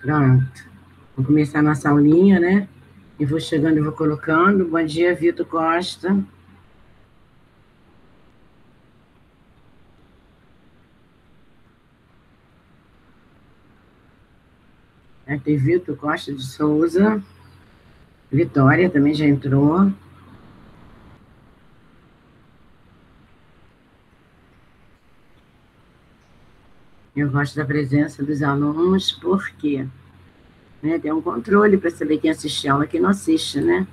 Pronto. Vamos começar a nossa aulinha, né? E vou chegando e vou colocando. Bom dia, Vitor Costa. Aqui, Vitor Costa de Souza. Vitória também já entrou. Eu gosto da presença dos alunos, porque né, tem um controle para saber quem assiste aula e quem não assiste, né?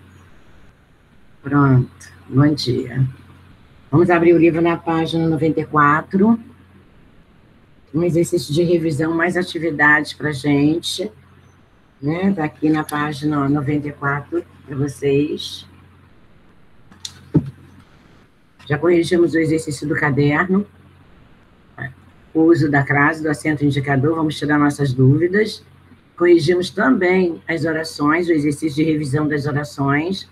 Pronto, bom dia. Vamos abrir o livro na página 94. Um exercício de revisão, mais atividades para gente. Né? Está aqui na página 94 para vocês. Já corrigimos o exercício do caderno o uso da crase, do acento indicador, vamos tirar nossas dúvidas. Corrigimos também as orações, o exercício de revisão das orações,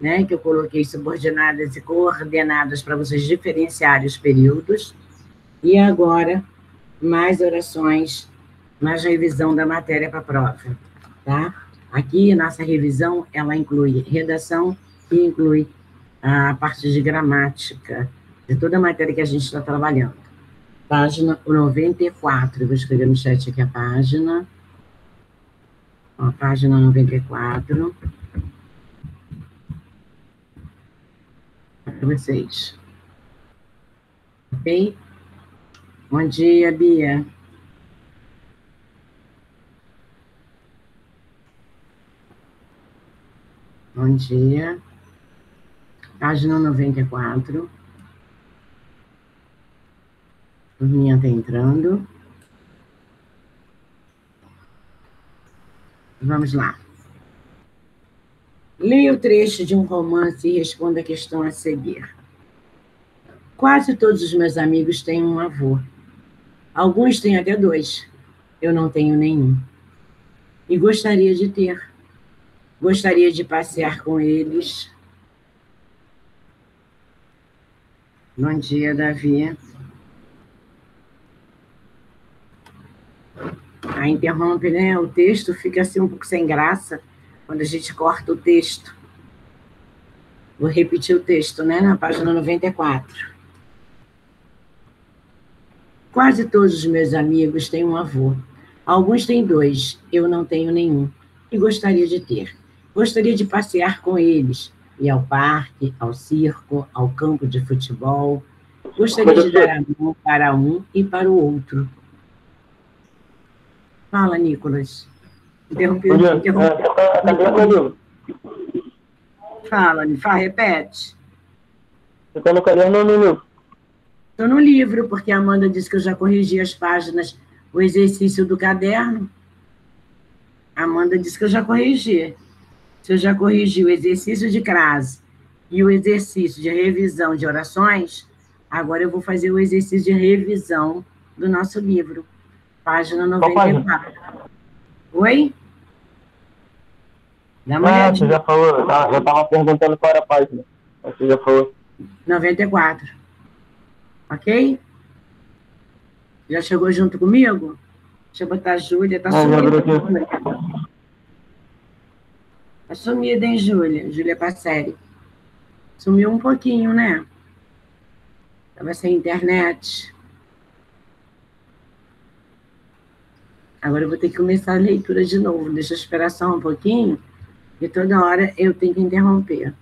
né, que eu coloquei subordinadas e coordenadas para vocês diferenciarem os períodos. E agora, mais orações, mais revisão da matéria para a prova, tá? Aqui, nossa revisão, ela inclui redação e inclui a parte de gramática, de toda a matéria que a gente está trabalhando página 94. Eu vou escrever no chat aqui a página. Ó, página 94. Para vocês. Ok? Bom dia, Bia. Bom dia. Página 94. Turminha está entrando. Vamos lá. Leia o trecho de um romance e responda a questão a seguir. Quase todos os meus amigos têm um avô. Alguns têm até dois. Eu não tenho nenhum. E gostaria de ter. Gostaria de passear com eles. Bom dia, Davi. Aí interrompe, né? O texto fica assim um pouco sem graça quando a gente corta o texto. Vou repetir o texto, né? Na página 94. Quase todos os meus amigos têm um avô. Alguns têm dois, eu não tenho nenhum. E gostaria de ter. Gostaria de passear com eles, ir ao parque, ao circo, ao campo de futebol. Gostaria de dar a mão para um e para o outro Fala, Nicolas. Interrompeu. interrompeu. É, Fala, fala, repete. Você está no caderno ou no livro? Estou no livro, porque a Amanda disse que eu já corrigi as páginas, o exercício do caderno. A Amanda disse que eu já corrigi. Se eu já corrigi o exercício de crase e o exercício de revisão de orações, agora eu vou fazer o exercício de revisão do nosso livro. Página 94. Oi? Dá uma ah, você já falou. Eu estava perguntando qual era a página. Você já falou. 94. Ok? Já chegou junto comigo? Deixa eu botar a Júlia. Tá ah, sumida. Tá sumida, hein, Júlia? Júlia Passeri. Sumiu um pouquinho, né? Tava sem internet. Agora eu vou ter que começar a leitura de novo. Deixa eu esperar só um pouquinho, e toda hora eu tenho que interromper.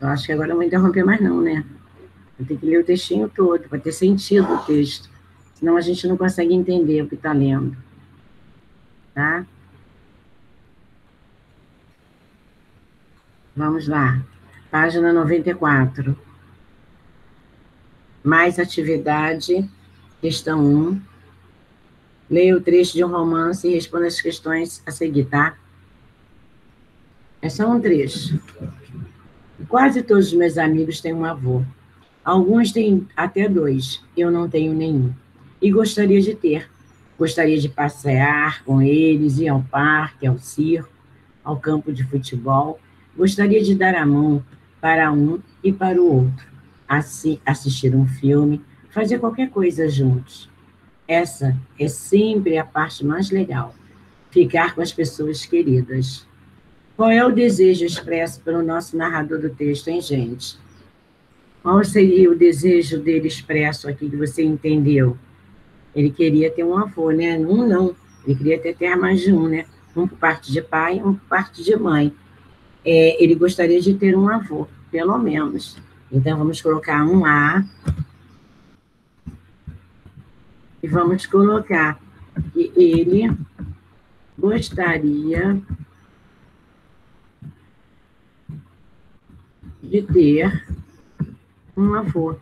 Eu acho que agora eu vou interromper mais não, né? Eu tenho que ler o textinho todo, para ter sentido o texto. Senão a gente não consegue entender o que está lendo. Tá? Vamos lá. Página 94. Mais atividade, questão 1. Leia o trecho de um romance e responda as questões a seguir, tá? É só um trecho. Quase todos os meus amigos têm um avô. Alguns têm até dois. Eu não tenho nenhum. E gostaria de ter. Gostaria de passear com eles, ir ao parque, ao circo, ao campo de futebol. Gostaria de dar a mão para um e para o outro. Assim, assistir um filme, fazer qualquer coisa juntos. Essa é sempre a parte mais legal. ficar com as pessoas queridas. Qual é o desejo expresso pelo nosso narrador do texto, hein, gente? Qual seria o desejo dele expresso aqui que você entendeu? Ele queria ter um avô, né? Um não. Ele queria ter, ter mais de um, né? Um por parte de pai, um por parte de mãe. É, ele gostaria de ter um avô, pelo menos. Então, vamos colocar um A. E vamos colocar que ele gostaria de ter um avô.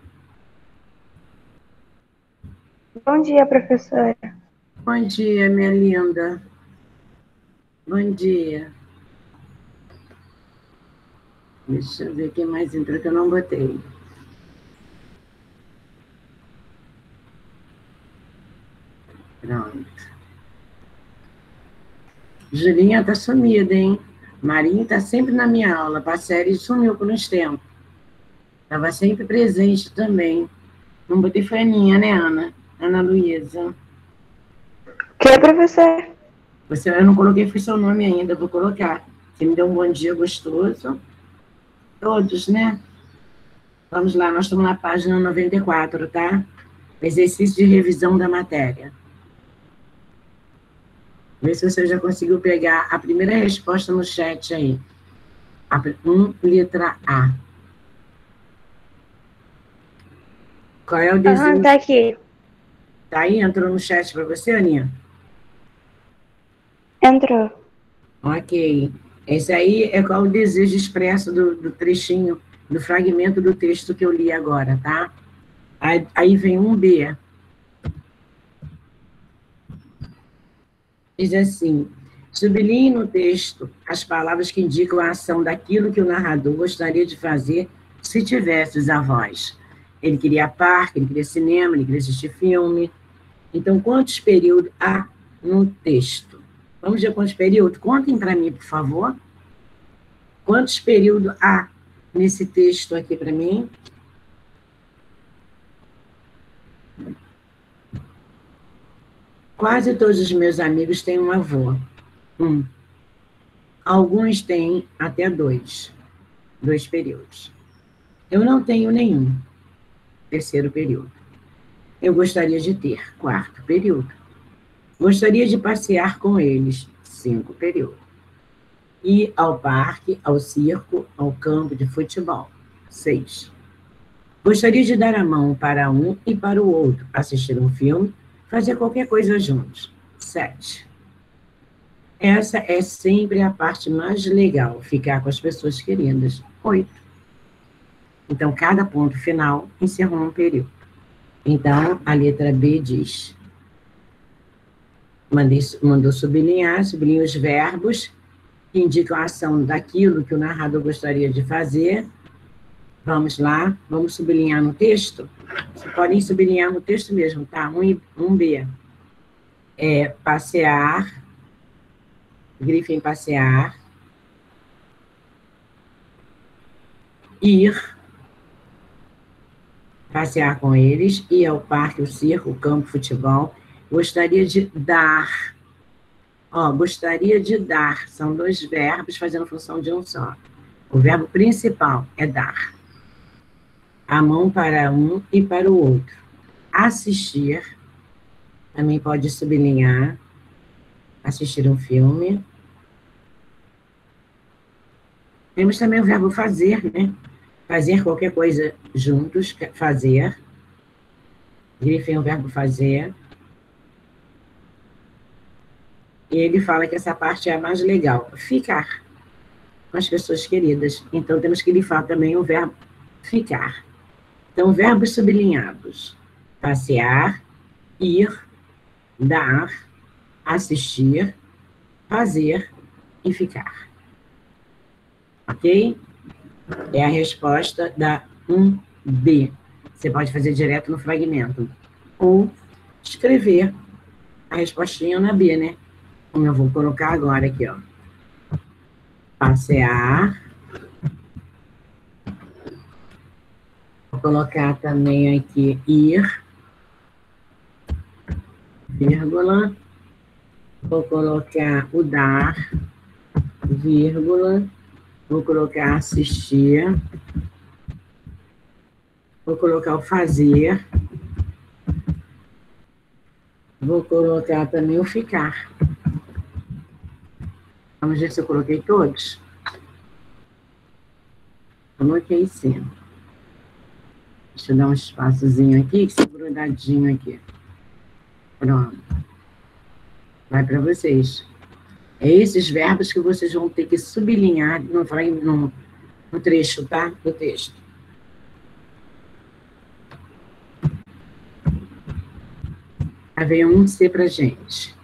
Bom dia, professora. Bom dia, minha linda. Bom dia. Deixa eu ver quem mais entrou que eu não botei. Pronto. Julinha tá sumida, hein? Marinha tá sempre na minha aula. A série sumiu por uns tempos. Estava sempre presente também. Não botei faninha, né, Ana? Ana Luísa. Que, professor? Você, eu não coloquei foi seu nome ainda, vou colocar. Você me deu um bom dia gostoso. Todos, né? Vamos lá, nós estamos na página 94, tá? Exercício de revisão da matéria. Vê se você já conseguiu pegar a primeira resposta no chat aí. A, um, letra A. Qual é o desenho? Ah, tá aqui. Tá aí? Entrou no chat para você, Aninha? Entrou. Ok. Esse aí é qual o desejo expresso do, do trechinho, do fragmento do texto que eu li agora, tá? Aí, aí vem um B. Diz assim: sublinhe no texto as palavras que indicam a ação daquilo que o narrador gostaria de fazer se tivesse os avós. Ele queria parque, ele queria cinema, ele queria assistir filme. Então, quantos períodos há no texto? Vamos ver quantos períodos? Contem para mim, por favor. Quantos períodos há nesse texto aqui para mim? Quase todos os meus amigos têm um avô. Um. Alguns têm até dois. Dois períodos. Eu não tenho nenhum. Terceiro período. Eu gostaria de ter. Quarto período. Gostaria de passear com eles. Cinco períodos. Ir ao parque, ao circo, ao campo de futebol. Seis. Gostaria de dar a mão para um e para o outro, assistir um filme, fazer qualquer coisa juntos. Sete. Essa é sempre a parte mais legal, ficar com as pessoas queridas. Oito. Então, cada ponto final encerrou um período. Então, a letra B diz: mandei, mandou sublinhar, sublinha os verbos que indicam a ação daquilo que o narrador gostaria de fazer. Vamos lá, vamos sublinhar no texto? Vocês podem sublinhar no texto mesmo, tá? Um, um B. É passear, grifem passear, ir, passear com eles, ir ao parque, o circo, o campo, futebol. Gostaria de dar. Ó, gostaria de dar. São dois verbos fazendo função de um só. O verbo principal é dar. A mão para um e para o outro. Assistir. Também pode sublinhar. Assistir um filme. Temos também o verbo fazer, né? Fazer qualquer coisa juntos, fazer. Grifem o verbo fazer. E ele fala que essa parte é a mais legal. Ficar com as pessoas queridas. Então, temos que grifar também o verbo ficar. Então, verbos sublinhados. Passear, ir, dar, assistir, fazer e ficar. Ok? É a resposta da 1B. Você pode fazer direto no fragmento. Ou escrever a respostinha na B, né? Como eu vou colocar agora aqui, ó. Passear. Vou colocar também aqui ir, vírgula, Vou colocar o dar, vírgula. Vou colocar assistir. Vou colocar o fazer. Vou colocar também o ficar. Vamos ver se eu coloquei todos. Coloquei sim. Deixa eu dar um espaçozinho aqui, grudadinho aqui. Pronto. Vai para vocês. É esses verbos que vocês vão ter que sublinhar no, no, no trecho, tá? Do texto. Aí vem um C para gente.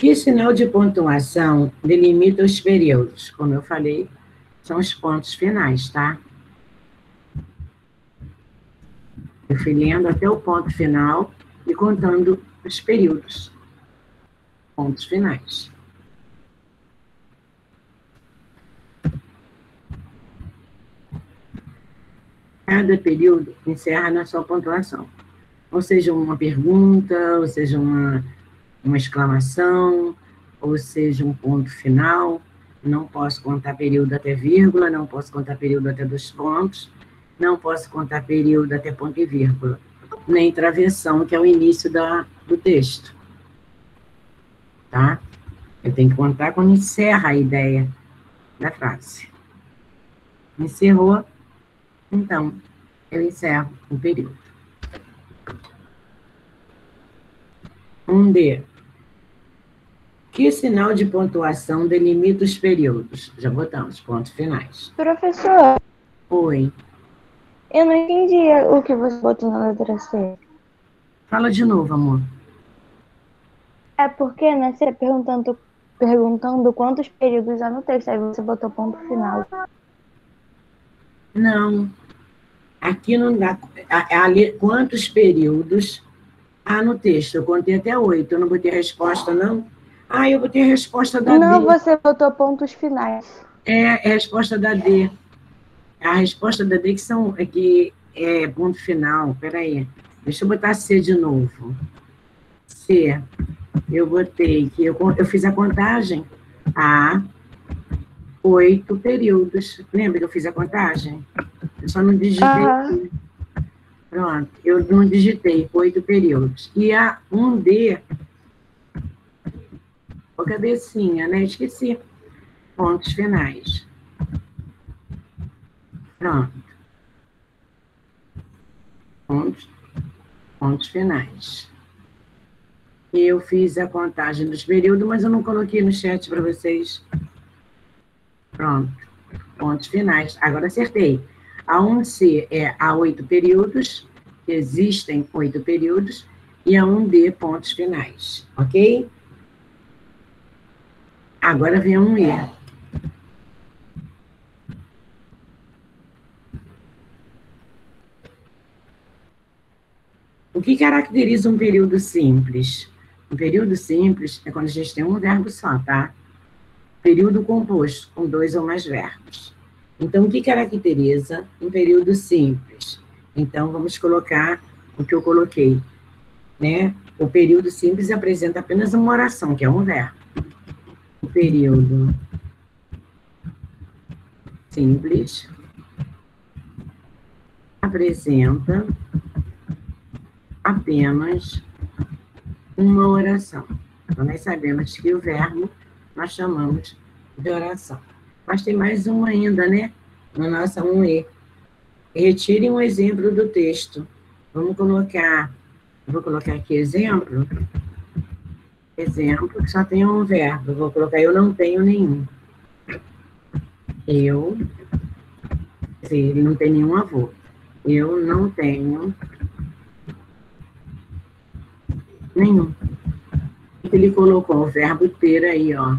Que sinal de pontuação delimita os períodos? Como eu falei, são os pontos finais, tá? Eu fui lendo até o ponto final e contando os períodos. Pontos finais. Cada período encerra na sua pontuação. Ou seja, uma pergunta, ou seja, uma uma exclamação, ou seja, um ponto final. Não posso contar período até vírgula, não posso contar período até dois pontos, não posso contar período até ponto e vírgula, nem travessão, que é o início da, do texto. Tá? Eu tenho que contar quando encerra a ideia da frase. Encerrou, então, eu encerro o período. Um D. Que sinal de pontuação delimita os períodos? Já botamos, pontos finais. Professor. Oi. Eu não entendi o que você botou na letra C. Fala de novo, amor. É porque, né, você perguntando, perguntando quantos períodos há no texto, aí você botou ponto final. Não. Aqui não dá. Ali, quantos períodos há no texto? Eu contei até oito. Eu não botei resposta, não? Ah, eu botei a resposta da Não, D. Não, você botou pontos finais. É, é a resposta da D. A resposta da D que são é que é ponto final. Peraí. Deixa eu botar C de novo. C. Eu botei que eu, eu fiz a contagem a oito períodos. Lembra que eu fiz a contagem? Eu só não digitei. Uhum. Pronto, eu não digitei oito períodos. E a 1D Ô, cabecinha, né? Esqueci. Pontos finais. Pronto. Pontos, pontos finais. Eu fiz a contagem dos períodos, mas eu não coloquei no chat para vocês. Pronto. Pontos finais. Agora acertei. A 1C é a oito períodos, existem oito períodos, e a 1D, pontos finais. Ok? Agora vem um E. O que caracteriza um período simples? Um período simples é quando a gente tem um verbo só, tá? Período composto, com dois ou mais verbos. Então, o que caracteriza um período simples? Então, vamos colocar o que eu coloquei, né? O período simples apresenta apenas uma oração, que é um verbo o período simples apresenta apenas uma oração. Então, nós sabemos que o verbo nós chamamos de oração. Mas tem mais um ainda, né? Na nossa 1E. Retire um exemplo do texto. Vamos colocar, vou colocar aqui exemplo exemplo que só tem um verbo. Vou colocar eu não tenho nenhum. Eu, ele não tem nenhum avô. Eu não tenho nenhum. Ele colocou o verbo ter aí, ó,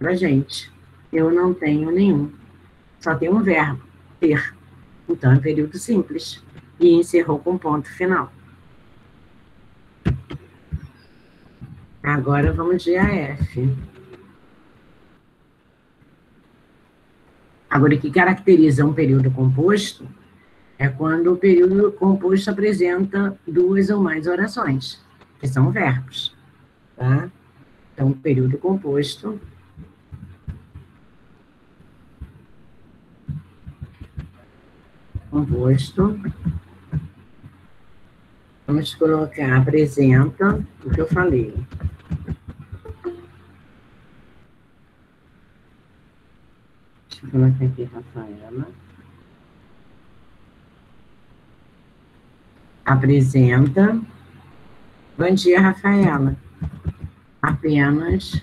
pra gente. Eu não tenho nenhum. Só tem um verbo, ter. Então, é período simples. E encerrou com ponto final. Agora vamos de AF. Agora, o que caracteriza um período composto é quando o período composto apresenta duas ou mais orações, que são verbos. Tá? Então, período composto composto. Vamos colocar apresenta o que eu falei. Deixa eu colocar aqui, Rafaela. Apresenta. Bom dia, Rafaela. Apenas.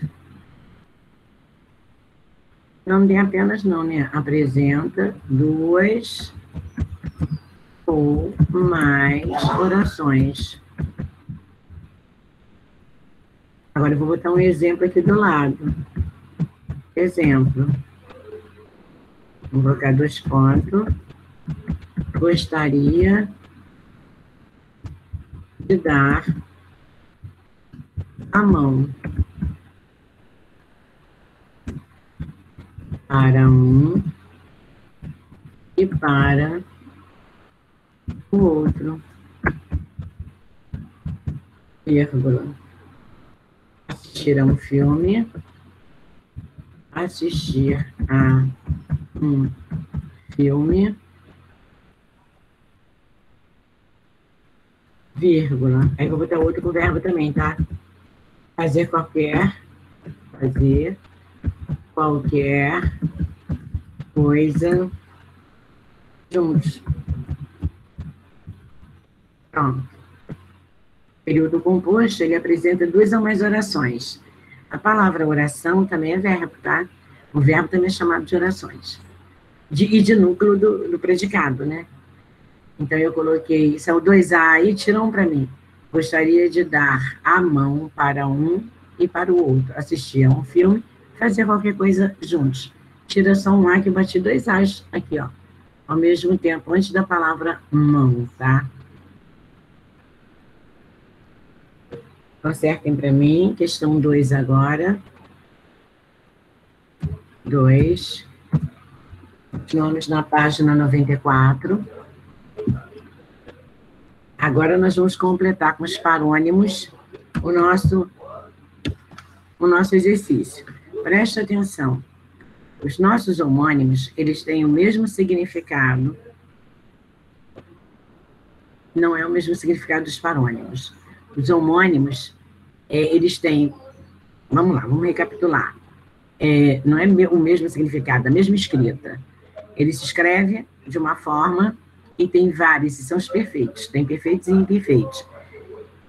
Não tem apenas, não, né? Apresenta duas ou mais orações. Agora eu vou botar um exemplo aqui do lado. Exemplo. Vou colocar dois pontos. Gostaria de dar a mão para um e para o outro. Vírgula. Assistir a um filme. Assistir a um filme. Vírgula. Aí eu vou botar outro com verbo também, tá? Fazer qualquer. Fazer qualquer coisa juntos. Pronto. Período composto, ele apresenta duas ou mais orações. A palavra oração também é verbo, tá? O verbo também é chamado de orações. De, e de núcleo do, do predicado, né? Então, eu coloquei, são dois A aí, tiram um para mim. Gostaria de dar a mão para um e para o outro. Assistir a um filme, fazer qualquer coisa juntos. Tira só um A que bati dois A's aqui, ó. Ao mesmo tempo, antes da palavra mão, tá? Consertem para mim, questão 2 agora. 2. Continuamos na página 94. Agora nós vamos completar com os parônimos o nosso, o nosso exercício. Preste atenção. Os nossos homônimos, eles têm o mesmo significado. Não é o mesmo significado dos parônimos. Os homônimos, é, eles têm, vamos lá, vamos recapitular. É, não é o mesmo significado, a mesma escrita. Ele se escreve de uma forma e tem vários, são os perfeitos, tem perfeitos e imperfeitos.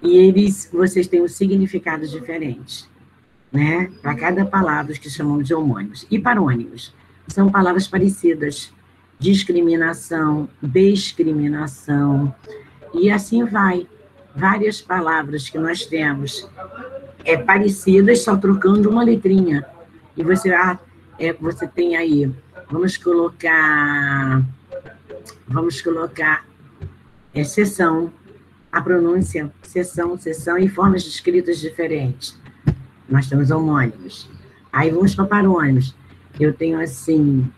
E eles, vocês têm um significados diferentes, né? Para cada palavra que chamamos de homônimos. E parônimos são palavras parecidas. Discriminação, discriminação, e assim vai várias palavras que nós temos é, parecidas, só trocando uma letrinha. E você, ah, é, você tem aí, vamos colocar, vamos colocar é, sessão, a pronúncia, sessão, sessão e formas de escritas diferentes. Nós temos homônimos. Aí vamos para parônimos. Eu tenho assim,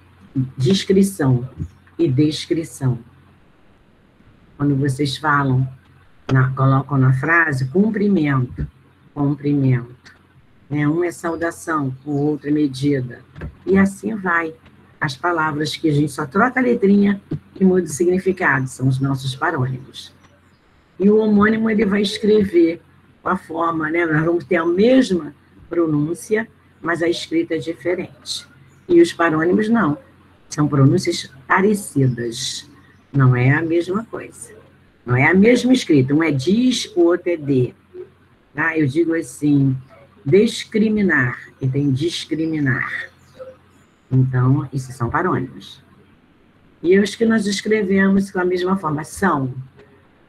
descrição e descrição. Quando vocês falam na, colocam na frase cumprimento, cumprimento. Né? Um é saudação, o outro é medida. E assim vai. As palavras que a gente só troca a letrinha e muda o significado, são os nossos parônimos. E o homônimo ele vai escrever com a forma, né? Nós vamos ter a mesma pronúncia, mas a escrita é diferente. E os parônimos não. São pronúncias parecidas. Não é a mesma coisa. Não é a mesma escrita, um é diz, o outro é de. Tá? Eu digo assim, discriminar, e tem discriminar. Então, esses são parônimos. E os que nós escrevemos com a mesma forma são.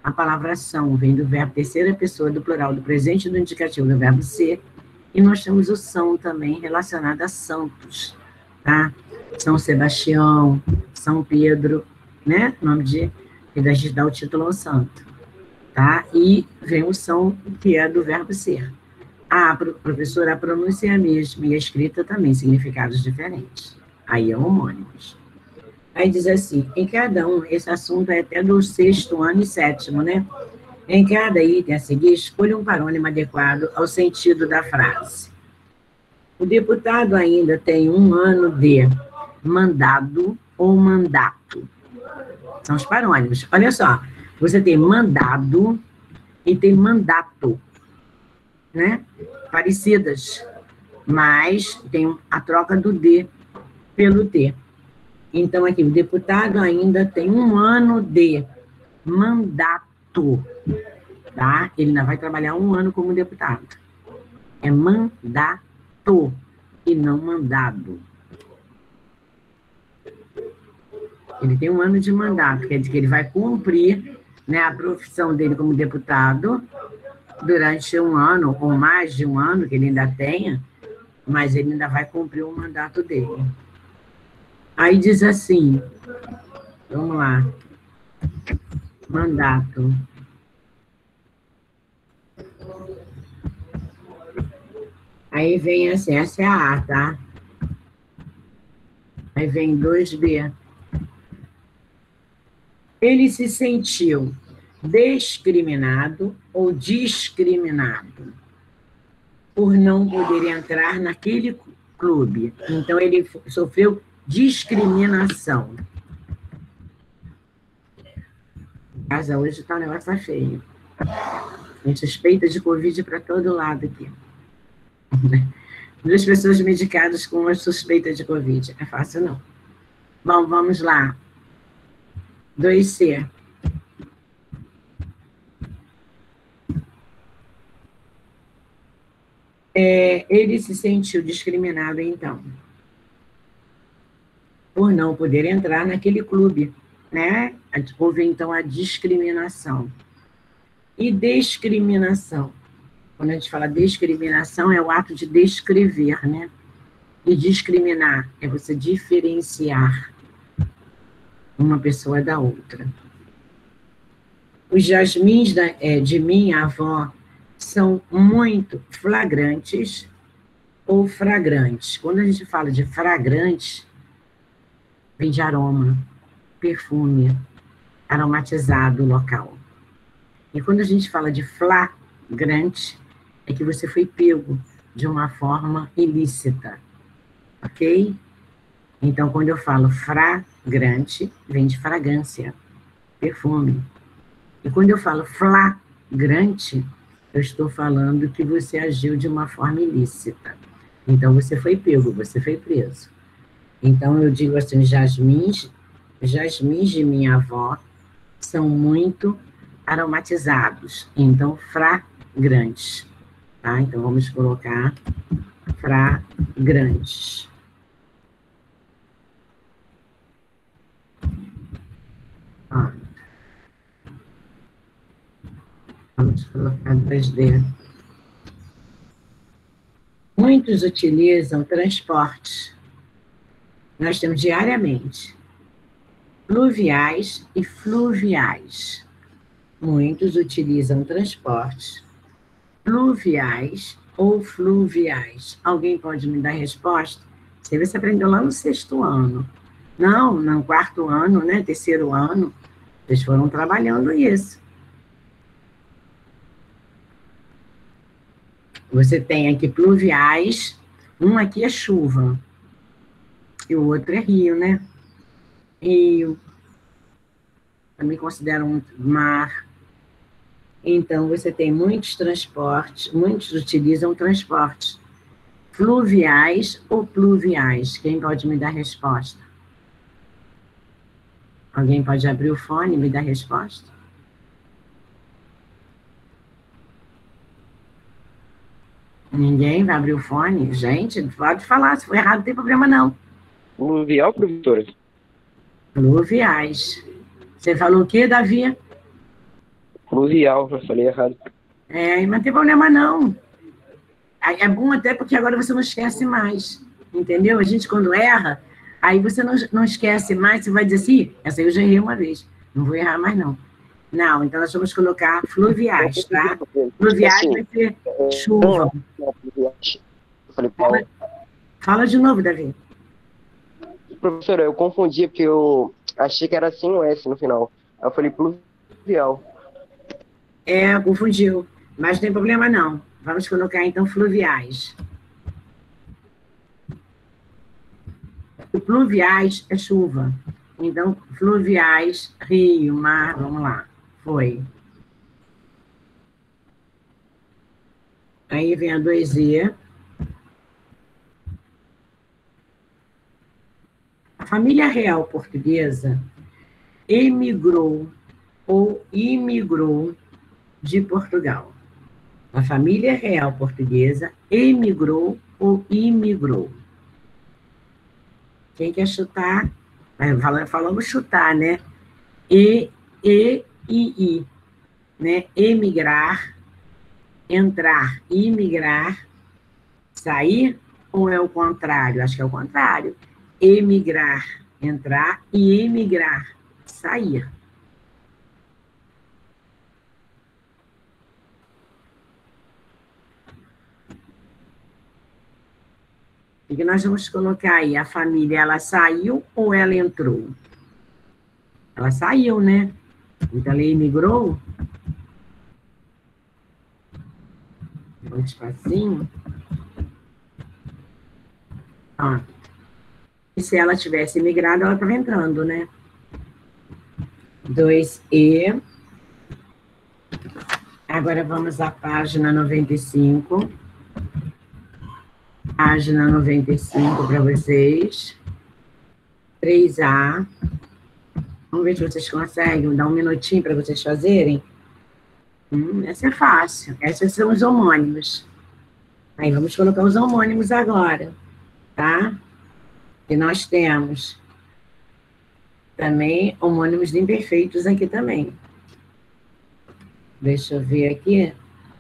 A palavra são vem do verbo terceira pessoa do plural, do presente do indicativo do verbo ser. E nós temos o são também relacionado a santos, tá? São Sebastião, São Pedro, né? Nome de e da gente dá o título ao santo. Tá? E vem o são, que é do verbo ser. A professora, a pronúncia é a mesma e a escrita também, significados diferentes. Aí é homônimos. Aí diz assim, em cada um, esse assunto é até do sexto ano e sétimo, né? Em cada item a seguir, escolha um parônimo adequado ao sentido da frase. O deputado ainda tem um ano de mandado ou mandato. São os parônimos. Olha só, você tem mandado e tem mandato, né? Parecidas, mas tem a troca do D pelo T. Então, aqui, o deputado ainda tem um ano de mandato, tá? Ele ainda vai trabalhar um ano como deputado. É mandato e não mandado. Ele tem um ano de mandato, quer dizer que ele vai cumprir né, a profissão dele como deputado durante um ano, ou mais de um ano que ele ainda tenha, mas ele ainda vai cumprir o mandato dele. Aí diz assim, vamos lá, mandato. Aí vem assim, essa é a A, tá? Aí vem 2B. Ele se sentiu discriminado ou discriminado por não poder entrar naquele clube. Então, ele sofreu discriminação. Casa hoje tá, o negócio feio. Tem suspeita de Covid para todo lado aqui. Duas pessoas medicadas com uma suspeita de Covid. É fácil, não. Bom, vamos lá. 2C. É, ele se sentiu discriminado, então por não poder entrar naquele clube, né? Houve então a discriminação. E discriminação. Quando a gente fala discriminação, é o ato de descrever, né? E discriminar é você diferenciar uma pessoa da outra. Os jasmins da, é, de minha avó são muito flagrantes ou fragrantes. Quando a gente fala de fragrantes, vem de aroma, perfume, aromatizado local. E quando a gente fala de flagrante, é que você foi pego de uma forma ilícita, ok? Então, quando eu falo fragrante, vem de fragrância, perfume. E quando eu falo flagrante, eu estou falando que você agiu de uma forma ilícita. Então, você foi pego, você foi preso. Então, eu digo assim, jasmins, jasmins de minha avó são muito aromatizados, então fragrantes, tá? Então, vamos colocar fragrantes. Vamos colocar 2D. Muitos utilizam transportes nós temos diariamente fluviais e fluviais. Muitos utilizam transportes fluviais ou fluviais. Alguém pode me dar resposta? Você aprendeu lá no sexto ano. Não, no quarto ano, né? Terceiro ano. Vocês foram trabalhando isso. Você tem aqui pluviais, um aqui é chuva, e o outro é rio, né? Rio. Também consideram um mar. Então, você tem muitos transportes, muitos utilizam transportes fluviais ou pluviais. Quem pode me dar resposta? Alguém pode abrir o fone e me dar resposta? Ninguém vai abrir o fone? Gente, pode falar. Se for errado, não tem problema não. Fluvial, professora? Fluviais. Você falou o quê, Davi? Fluvial, eu falei errado. É, mas não tem problema não. É bom até porque agora você não esquece mais. Entendeu? A gente, quando erra, aí você não, não esquece mais, você vai dizer assim, essa eu já errei uma vez. Não vou errar mais, não. Não, então nós vamos colocar fluviais, tá? Fluviais vai ser chuva. Fala, fala de novo, Davi. professora, eu confundi porque eu achei que era sem o S no final. Eu falei pluvial. É, confundiu. Mas não tem problema não. Vamos colocar então fluviais. O pluviais é chuva. Então, fluviais, rio, mar, vamos lá. Foi. Aí vem a 2E. A família real portuguesa emigrou ou imigrou de Portugal. A família real portuguesa emigrou ou imigrou. Quem quer chutar? Falamos chutar, né? E, E, I, I. Né? Emigrar, entrar, imigrar, sair, ou é o contrário? Acho que é o contrário. Emigrar, entrar e emigrar, sair. O que nós vamos colocar aí? A família, ela saiu ou ela entrou? Ela saiu, né? Então, ela emigrou. Um espacinho. Ó. E se ela tivesse emigrado, ela estava entrando, né? 2E. Agora vamos à página 95 página 95 para vocês. 3A. Vamos ver se vocês conseguem dar um minutinho para vocês fazerem. Hum, essa é fácil. Esses são os homônimos. Aí vamos colocar os homônimos agora, tá? E nós temos também homônimos de imperfeitos aqui também. Deixa eu ver aqui.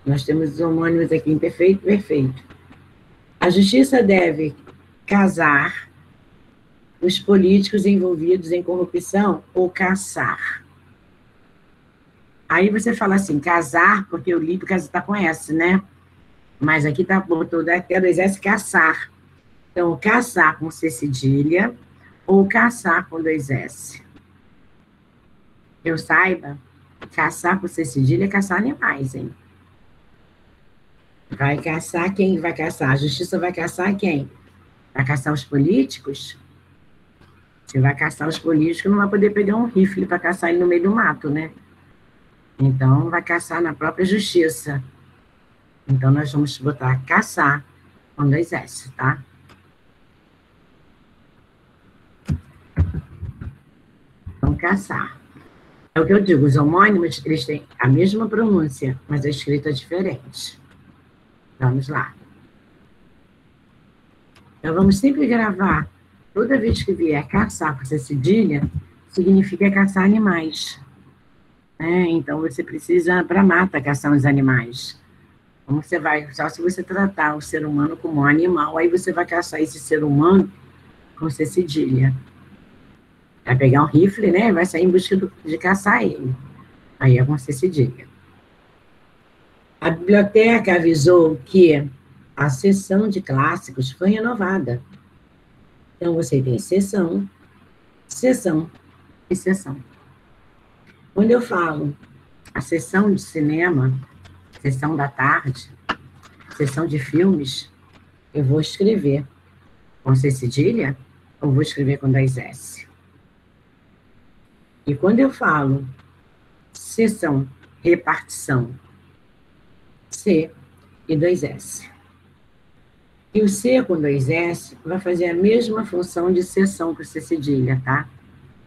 Nós temos os homônimos aqui imperfeito, perfeito. A justiça deve casar os políticos envolvidos em corrupção ou caçar. Aí você fala assim, casar, porque o livro está com S, né? Mas aqui está botou daqui a dois S, caçar. Então, caçar com C cedilha ou caçar com dois S. Eu saiba, caçar com C cedilha é caçar animais, hein? Vai caçar quem vai caçar? A justiça vai caçar quem? Vai caçar os políticos? Se vai caçar os políticos, não vai poder pegar um rifle para caçar ele no meio do mato, né? Então, vai caçar na própria justiça. Então, nós vamos botar caçar com dois S, tá? Então, caçar. É o que eu digo, os homônimos, eles têm a mesma pronúncia, mas a escrita é diferente. Vamos lá. Então, vamos sempre gravar. Toda vez que vier caçar com essa cedilha, significa caçar animais. É, então, você precisa, para mata, caçar os animais. Como você vai, só se você tratar o ser humano como um animal, aí você vai caçar esse ser humano com essa cedilha. Vai pegar um rifle, né? Vai sair em busca de caçar ele. Aí é com cedilha. A biblioteca avisou que a sessão de clássicos foi renovada. Então, você tem sessão, sessão e sessão. Quando eu falo a sessão de cinema, sessão da tarde, sessão de filmes, eu vou escrever com C cedilha ou vou escrever com dois S. E quando eu falo sessão, repartição C e dois S. E o C com dois S vai fazer a mesma função de seção que o C cedilha, tá?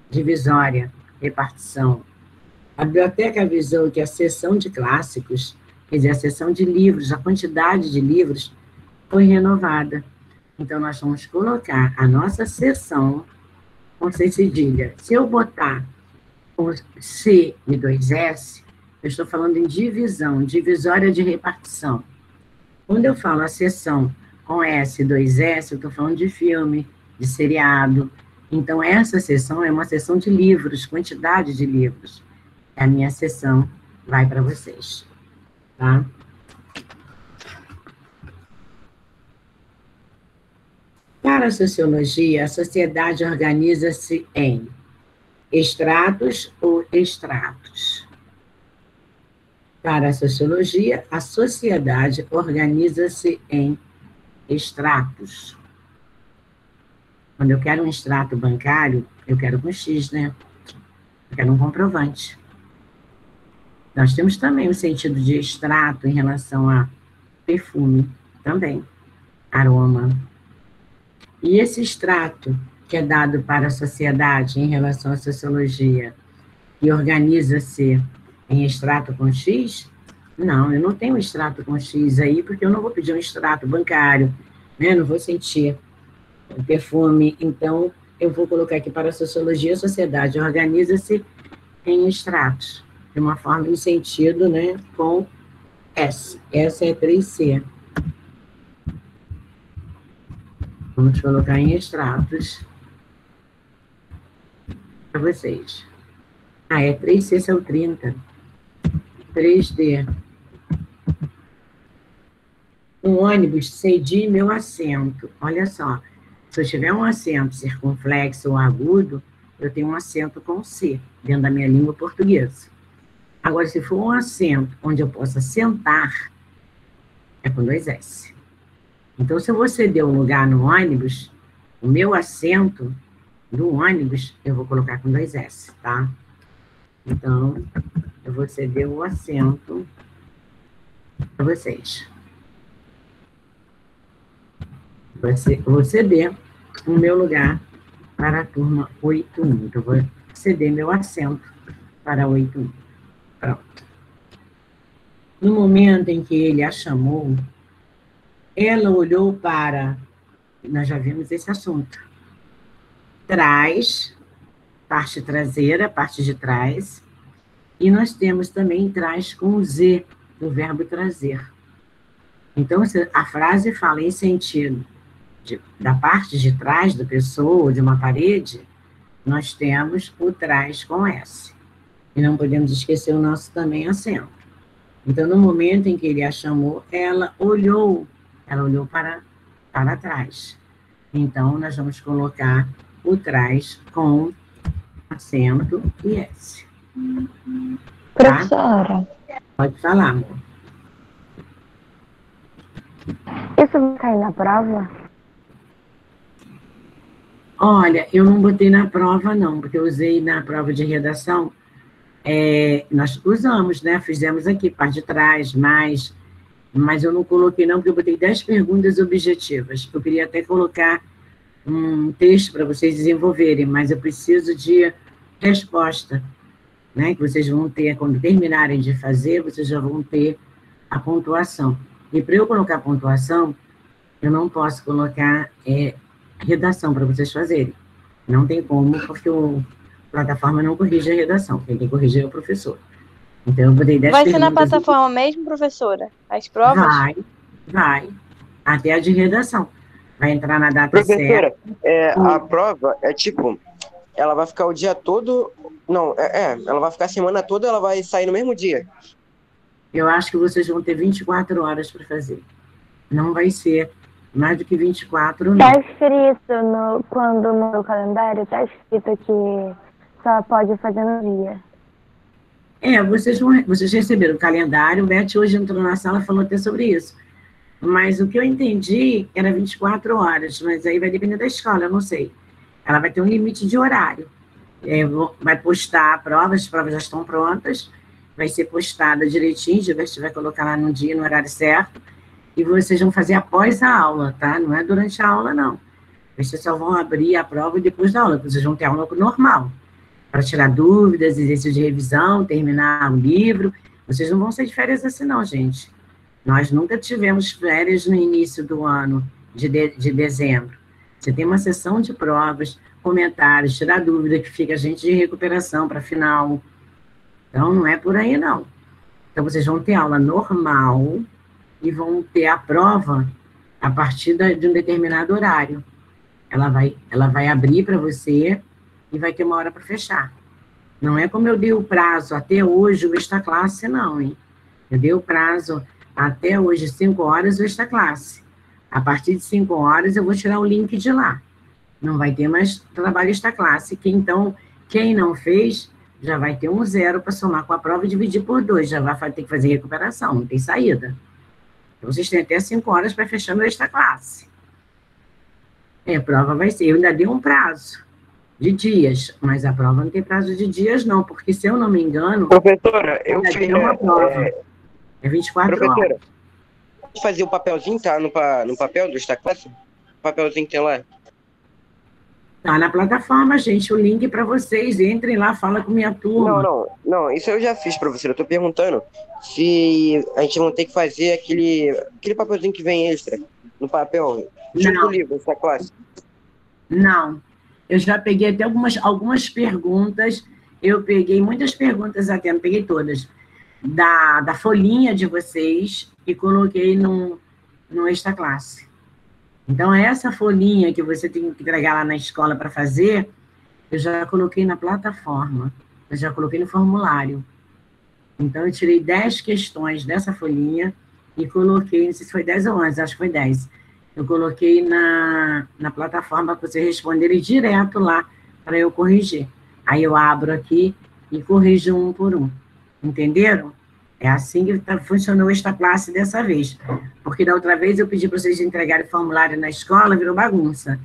Divisória, repartição. A biblioteca avisou que a seção de clássicos, quer dizer, a seção de livros, a quantidade de livros, foi renovada. Então, nós vamos colocar a nossa seção com C cedilha. Se eu botar o C e dois S, eu estou falando em divisão, divisória de repartição. Quando eu falo a sessão com S, 2S, eu estou falando de filme, de seriado. Então, essa sessão é uma sessão de livros, quantidade de livros. A minha sessão vai para vocês. Tá? Para a sociologia, a sociedade organiza-se em estratos ou estratos. Para a sociologia, a sociedade organiza-se em extratos. Quando eu quero um extrato bancário, eu quero com X, né? Eu quero um comprovante. Nós temos também o sentido de extrato em relação a perfume, também, aroma. E esse extrato que é dado para a sociedade em relação à sociologia, que organiza-se em extrato com X, não, eu não tenho extrato com X aí, porque eu não vou pedir um extrato bancário, né? Não vou sentir o perfume. Então, eu vou colocar aqui para a sociologia, a sociedade organiza-se em extratos, de uma forma em sentido, né, com S. Essa é 3C. Vamos colocar em extratos para vocês. Ah, é 3C são 30. 3D. Um ônibus cedi meu assento. Olha só, se eu tiver um acento circunflexo ou agudo, eu tenho um acento com C, dentro da minha língua portuguesa. Agora, se for um acento onde eu possa sentar, é com dois S. Então, se você deu um lugar no ônibus, o meu assento do ônibus, eu vou colocar com dois S, tá? Então, eu vou ceder o assento para vocês. Vou ceder o meu lugar para a turma 81. Então, vou ceder meu assento para 81. Pronto. No momento em que ele a chamou, ela olhou para. Nós já vimos esse assunto. Trás, parte traseira, parte de trás, e nós temos também trás com Z, do verbo trazer. Então, a frase fala em sentido de, da parte de trás da pessoa, ou de uma parede, nós temos o trás com S. E não podemos esquecer o nosso também acento. Então, no momento em que ele a chamou, ela olhou, ela olhou para, para trás. Então, nós vamos colocar o trás com acento e S. Professora. Tá? Pode falar, amor. Isso vai cair na prova? Olha, eu não botei na prova, não, porque eu usei na prova de redação. É, nós usamos, né? Fizemos aqui, parte de trás, mais. Mas eu não coloquei, não, porque eu botei 10 perguntas objetivas. Eu queria até colocar um texto para vocês desenvolverem, mas eu preciso de resposta né, que vocês vão ter, quando terminarem de fazer, vocês já vão ter a pontuação. E para eu colocar a pontuação, eu não posso colocar é, redação para vocês fazerem. Não tem como, porque o, a plataforma não corrige a redação. Quem tem que corrigir é o professor. Então, eu botei 10 Vai ser na plataforma mesmo, professora? As provas? Vai, vai. Até a de redação. Vai entrar na data professora, certa. É, a prova é tipo, ela vai ficar o dia todo não, é, é, ela vai ficar a semana toda, ela vai sair no mesmo dia. Eu acho que vocês vão ter 24 horas para fazer. Não vai ser mais do que 24, não. Está escrito no, quando no calendário, está escrito que só pode fazer no dia. É, vocês, vão, vocês receberam o calendário, o Beth hoje entrou na sala e falou até sobre isso. Mas o que eu entendi era 24 horas, mas aí vai depender da escola, eu não sei. Ela vai ter um limite de horário é, vai postar a prova, as provas já estão prontas, vai ser postada direitinho, gente vai colocar lá no dia, no horário certo, e vocês vão fazer após a aula, tá? Não é durante a aula, não. Vocês só vão abrir a prova depois da aula, vocês vão ter aula normal, para tirar dúvidas, exercício de revisão, terminar o livro. Vocês não vão ser de férias assim, não, gente. Nós nunca tivemos férias no início do ano de, de, de dezembro. Você tem uma sessão de provas, comentários, tirar dúvida, que fica a gente de recuperação para final. Então, não é por aí, não. Então, vocês vão ter aula normal e vão ter a prova a partir de um determinado horário. Ela vai, ela vai abrir para você e vai ter uma hora para fechar. Não é como eu dei o prazo até hoje, o extra classe, não, hein? Eu dei o prazo até hoje, 5 horas, o extra classe. A partir de 5 horas, eu vou tirar o link de lá. Não vai ter mais trabalho esta classe. Que, então, quem não fez, já vai ter um zero para somar com a prova e dividir por dois. Já vai ter que fazer recuperação, não tem saída. Então, vocês têm até 5 horas para fechar esta classe. É, a prova vai ser. Eu ainda dei um prazo de dias, mas a prova não tem prazo de dias, não, porque se eu não me engano. Professora, eu fiz. uma prova. É, é 24 professora, horas. Fazer o papelzinho, tá? No, no papel do Esta Classe? O papelzinho que tem lá. Tá na plataforma, gente, o link para vocês. Entrem lá, fala com minha turma. Não, não, não, isso eu já fiz, professora. Eu tô perguntando se a gente vai ter que fazer aquele, aquele papelzinho que vem extra no papel, junto do livro, essa classe. Não, eu já peguei até algumas, algumas perguntas, eu peguei muitas perguntas até, não peguei todas, da, da folhinha de vocês e coloquei no, no Extra Classe. Então, essa folhinha que você tem que entregar lá na escola para fazer, eu já coloquei na plataforma, eu já coloquei no formulário. Então, eu tirei 10 questões dessa folhinha e coloquei, não sei se foi 10 ou 11, acho que foi 10 eu coloquei na, na plataforma para vocês responderem direto lá para eu corrigir. Aí eu abro aqui e corrijo um por um. Entenderam? É assim que tá, funcionou esta classe dessa vez. Porque da outra vez eu pedi para vocês entregarem formulário na escola, virou bagunça.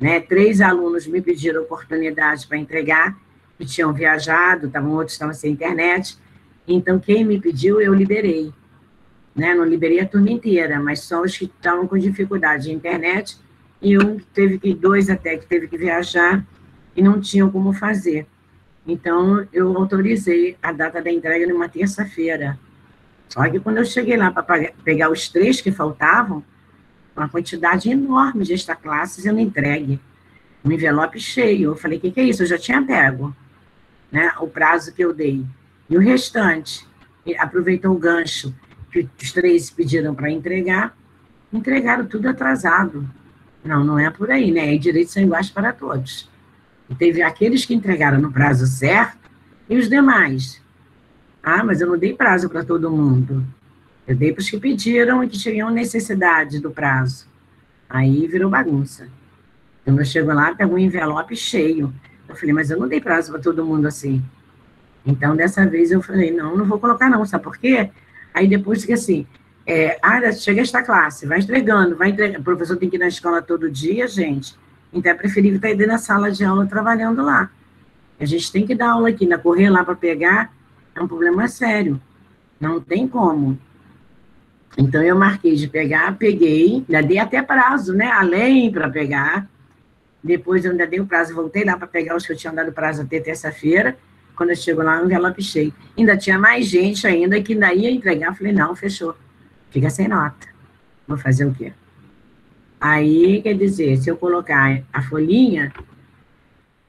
Né? Três alunos me pediram oportunidade para entregar, que tinham viajado, tavam, outros estavam sem internet. Então, quem me pediu, eu liberei né? Não liberei a turma inteira, mas só os que estavam com dificuldade de internet e um teve que, dois até, que teve que viajar e não tinham como fazer. Então, eu autorizei a data da entrega numa terça-feira. Só que quando eu cheguei lá para pegar os três que faltavam, uma quantidade enorme de esta classes eu não entregue. Um envelope cheio. Eu falei, o que, que é isso? Eu já tinha pego né, o prazo que eu dei. E o restante, aproveitou o gancho que os três pediram para entregar, entregaram tudo atrasado. Não, não é por aí, né? É direitos são iguais para todos. E teve aqueles que entregaram no prazo certo e os demais. Ah, mas eu não dei prazo para todo mundo. Eu dei para os que pediram e que tinham necessidade do prazo. Aí virou bagunça. Quando eu chego lá, pego um envelope cheio. Eu falei, mas eu não dei prazo para todo mundo assim. Então, dessa vez eu falei, não, não vou colocar não. Sabe por quê? Aí depois que assim, é, ah, chega esta classe, vai entregando, vai entregando. O professor tem que ir na escola todo dia, gente. Então é preferível estar dentro da sala de aula trabalhando lá. A gente tem que dar aula aqui, na correr lá para pegar, é um problema sério. Não tem como. Então eu marquei de pegar, peguei, ainda dei até prazo, né? Além para pegar. Depois eu ainda dei o prazo, voltei lá para pegar os que eu tinha dado prazo até terça-feira. Quando eu chego lá, o envelope cheio. Ainda tinha mais gente ainda que ainda ia entregar. Eu falei, não, fechou. Fica sem nota. Vou fazer o quê? Aí, quer dizer, se eu colocar a folhinha,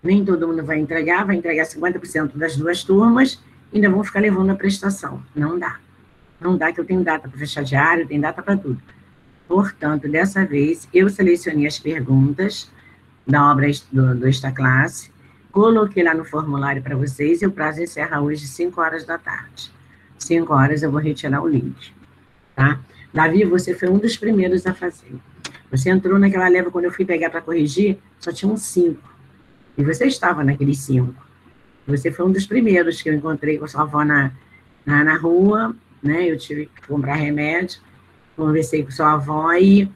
nem todo mundo vai entregar, vai entregar 50% das duas turmas, ainda vão ficar levando a prestação. Não dá. Não dá que eu tenho data para fechar diário, tem data para tudo. Portanto, dessa vez, eu selecionei as perguntas da obra do, do Esta Classe, Coloquei lá no formulário para vocês e o prazo encerra hoje, 5 horas da tarde. 5 horas eu vou retirar o link, tá? Davi, você foi um dos primeiros a fazer. Você entrou naquela leva, quando eu fui pegar para corrigir, só tinham cinco. E você estava naqueles cinco. Você foi um dos primeiros que eu encontrei com a sua avó na, na, na rua, né? Eu tive que comprar remédio, conversei com sua avó e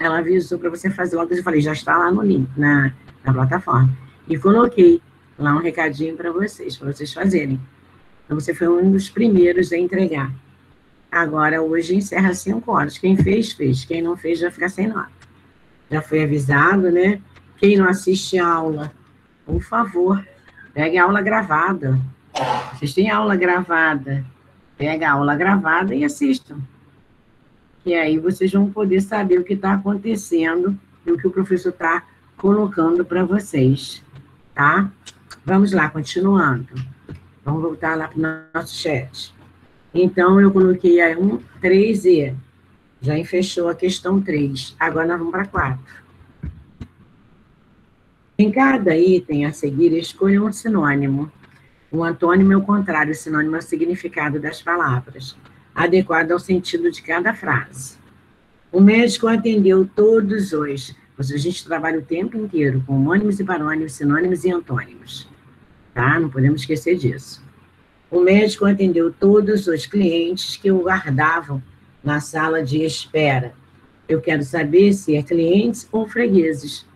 ela avisou para você fazer logo. Eu falei, já está lá no link, na, na plataforma. E coloquei lá um recadinho para vocês, para vocês fazerem. Então, você foi um dos primeiros a entregar. Agora, hoje, encerra cinco horas. Quem fez, fez. Quem não fez, vai ficar sem nota. Já foi avisado, né? Quem não assiste a aula, por favor, pegue a aula gravada. Vocês têm aula gravada. Pega a aula gravada e assistam. E aí vocês vão poder saber o que está acontecendo e o que o professor está colocando para vocês tá? Vamos lá, continuando. Vamos voltar lá para o nosso chat. Então, eu coloquei aí um 3E. Já fechou a questão 3. Agora nós vamos para 4. Em cada item a seguir, escolha um sinônimo. O antônimo é o contrário, o sinônimo é o significado das palavras, adequado ao sentido de cada frase. O médico atendeu todos os. A gente trabalha o tempo inteiro com homônimos e parônimos, sinônimos e antônimos. Tá? Não podemos esquecer disso. O médico atendeu todos os clientes que o guardavam na sala de espera. Eu quero saber se é clientes ou fregueses.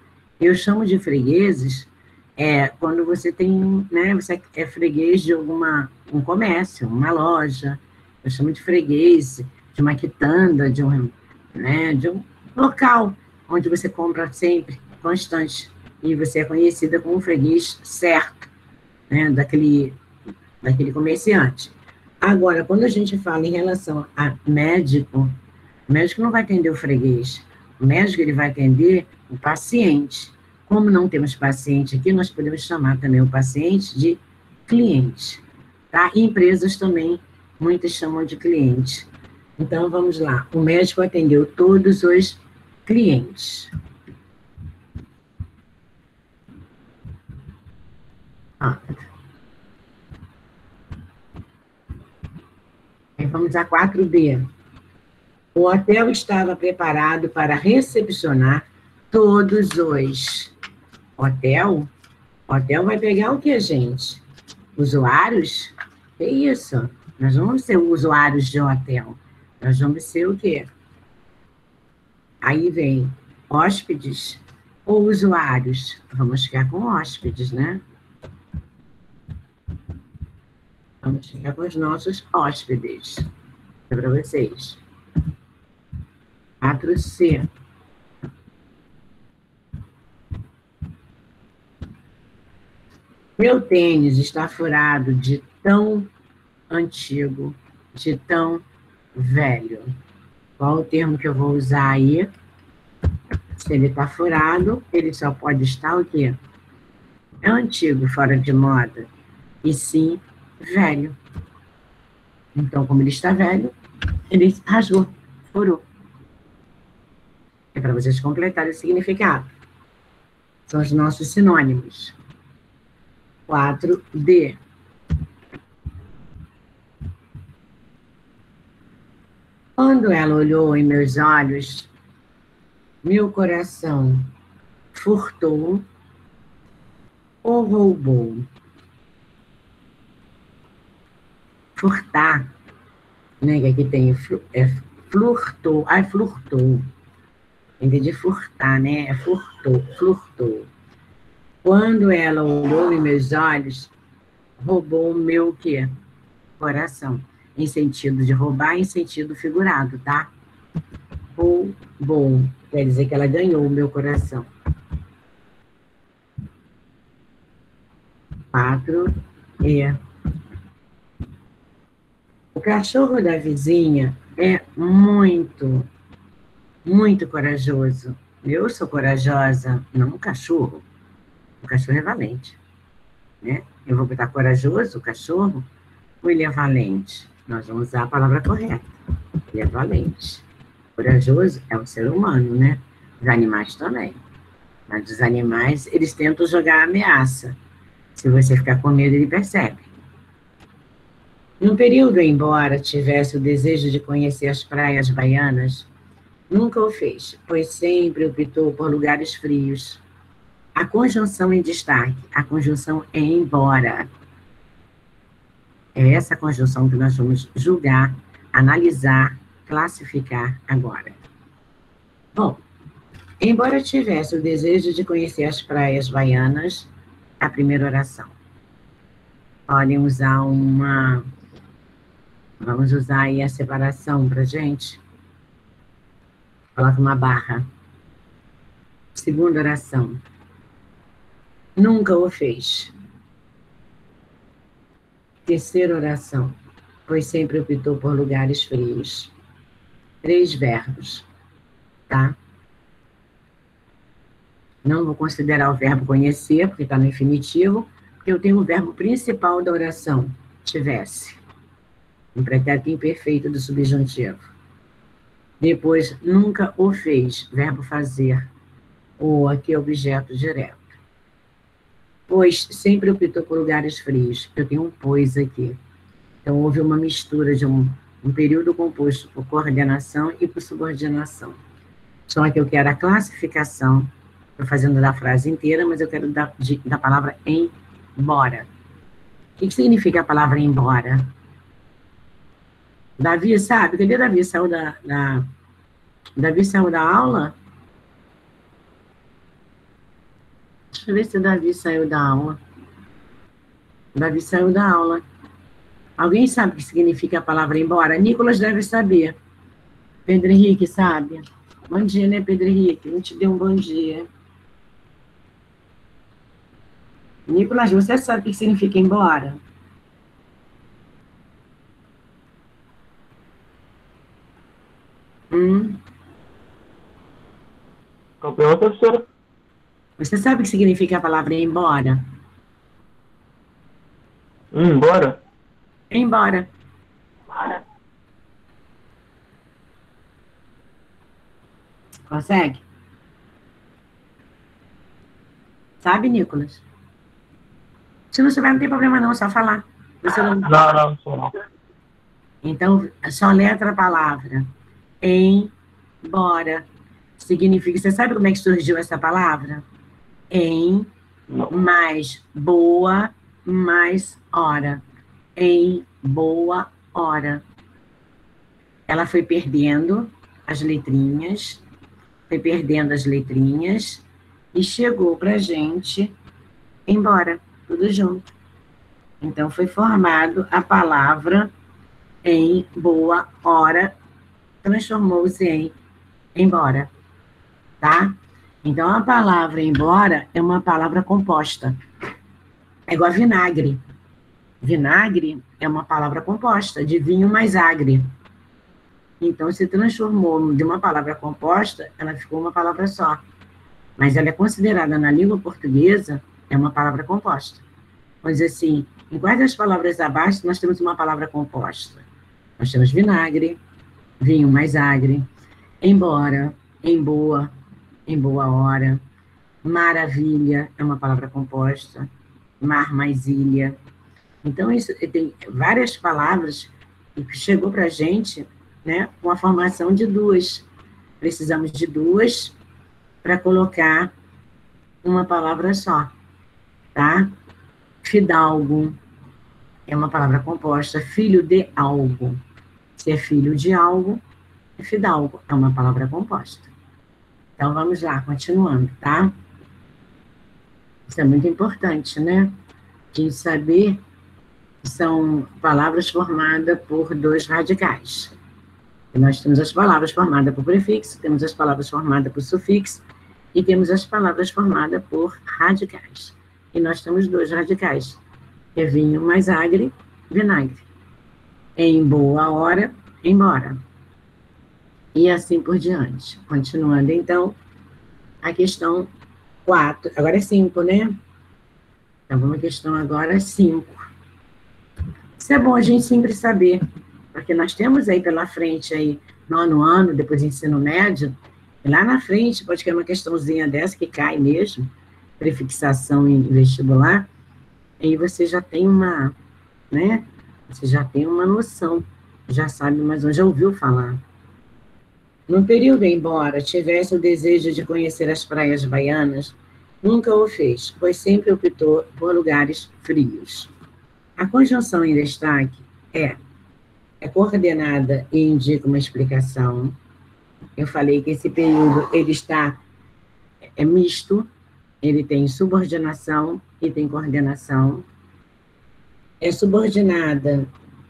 Eu chamo de fregueses é quando você tem, né, você é freguês de alguma um comércio, uma loja. Eu chamo de freguês de uma quitanda, de um, né, de um local onde você compra sempre, constante, e você é conhecida como freguês certo, né, daquele, daquele comerciante. Agora, quando a gente fala em relação a médico, o médico não vai atender o freguês, o médico ele vai atender o paciente. Como não temos paciente aqui, nós podemos chamar também o paciente de cliente. Tá? E empresas também, muitas chamam de cliente. Então, vamos lá. O médico atendeu todos os clientes. Ah. Aí vamos a 4B. O hotel estava preparado para recepcionar todos os. Hotel? Hotel vai pegar o que, gente? Usuários? Que isso? Nós vamos ser usuários de hotel. Nós vamos ser o quê? Aí vem hóspedes ou usuários. Vamos ficar com hóspedes, né? Vamos ficar com os nossos hóspedes. É para vocês. 4C. Meu tênis está furado de tão antigo, de tão velho. Qual o termo que eu vou usar aí? Se ele está furado, ele só pode estar o quê? É antigo, fora de moda. E sim, velho. Então, como ele está velho, ele rasgou, furou. É para vocês completarem o significado. São os nossos sinônimos. 4D. Quando ela olhou em meus olhos, meu coração furtou ou roubou. Furtar, né? Que aqui tem é, flurtou, ai, flurtou. Entendi furtar, né? É furtou, flurtou. Quando ela olhou em meus olhos, roubou o meu quê? Coração. Em sentido de roubar, em sentido figurado, tá? Roubou. Quer dizer que ela ganhou o meu coração. Quatro e o cachorro da vizinha é muito, muito corajoso. Eu sou corajosa, não o cachorro. O cachorro é valente. Né? Eu vou botar corajoso, o cachorro, ou ele é valente? Nós vamos usar a palavra correta. Ele é valente. Corajoso é um ser humano, né? Os animais também. Mas os animais, eles tentam jogar ameaça. Se você ficar com medo, ele percebe. Num período, embora tivesse o desejo de conhecer as praias baianas, nunca o fez, pois sempre optou por lugares frios, a conjunção em destaque, a conjunção é embora. É essa conjunção que nós vamos julgar, analisar, classificar agora. Bom, embora tivesse o desejo de conhecer as praias baianas, a primeira oração. Podem usar uma. Vamos usar aí a separação para gente. Coloca uma barra. Segunda oração nunca o fez. Terceira oração, pois sempre optou por lugares frios. Três verbos, tá? Não vou considerar o verbo conhecer, porque está no infinitivo, porque eu tenho o verbo principal da oração, tivesse. Um pretérito imperfeito do subjuntivo. Depois, nunca o fez, verbo fazer. Ou aqui objeto direto pois sempre optou por lugares frios. Eu tenho um pois aqui. Então, houve uma mistura de um, um período composto por coordenação e por subordinação. Só que eu quero a classificação, estou fazendo da frase inteira, mas eu quero da, de, da palavra embora. O que, que significa a palavra embora? Davi, sabe? Cadê Davi? Saiu da, da, Davi saiu da aula? Deixa eu ver se o Davi saiu da aula. Davi saiu da aula. Alguém sabe o que significa a palavra embora? Nicolas deve saber. Pedro Henrique sabe? Bom dia, né, Pedro Henrique? Não te deu um bom dia. Nicolas, você sabe o que significa embora? Hum? Qual pergunta, professora? Você sabe o que significa a palavra embora? Hum, embora? Embora. Bora. Consegue? Sabe, Nicolas? Se não souber, não tem problema não, é só falar. Você. Não, não, não, não. Então, só letra a palavra. Embora. Significa, você sabe como é que surgiu essa palavra? Em Não. mais boa, mais hora. Em boa hora. Ela foi perdendo as letrinhas, foi perdendo as letrinhas e chegou para gente embora, tudo junto. Então foi formado a palavra em boa hora, transformou-se em embora, tá? Então a palavra embora é uma palavra composta. É igual a vinagre. Vinagre é uma palavra composta, de vinho mais agre. Então se transformou de uma palavra composta, ela ficou uma palavra só. Mas ela é considerada na língua portuguesa é uma palavra composta. Dizer assim, em quais das palavras abaixo nós temos uma palavra composta? Nós temos vinagre, vinho mais agre, embora, em boa, em boa hora, maravilha é uma palavra composta, mar mais ilha. Então, isso tem várias palavras que chegou para a gente né, com a formação de duas. Precisamos de duas para colocar uma palavra só, tá? Fidalgo é uma palavra composta, filho de algo. Se é filho de algo, é fidalgo, é uma palavra composta. Então, vamos lá, continuando, tá? Isso é muito importante, né? De saber que são palavras formadas por dois radicais. Nós temos as palavras formadas por prefixo, temos as palavras formadas por sufixo e temos as palavras formadas por radicais. E nós temos dois radicais, que é vinho mais agre, vinagre. Em boa hora, embora. E assim por diante. Continuando, então, a questão 4. Agora é 5, né? Então, vamos à questão agora 5. Isso é bom a gente sempre saber, porque nós temos aí pela frente aí, nono ano, depois ensino médio, e lá na frente pode ter uma questãozinha dessa que cai mesmo, prefixação em vestibular, aí você já tem uma, né? Você já tem uma noção, já sabe, mas já ouviu falar. No período embora tivesse o desejo de conhecer as praias baianas, nunca o fez, pois sempre optou por lugares frios. A conjunção em destaque é é coordenada e indica uma explicação. Eu falei que esse período ele está é misto, ele tem subordinação e tem coordenação. É subordinada,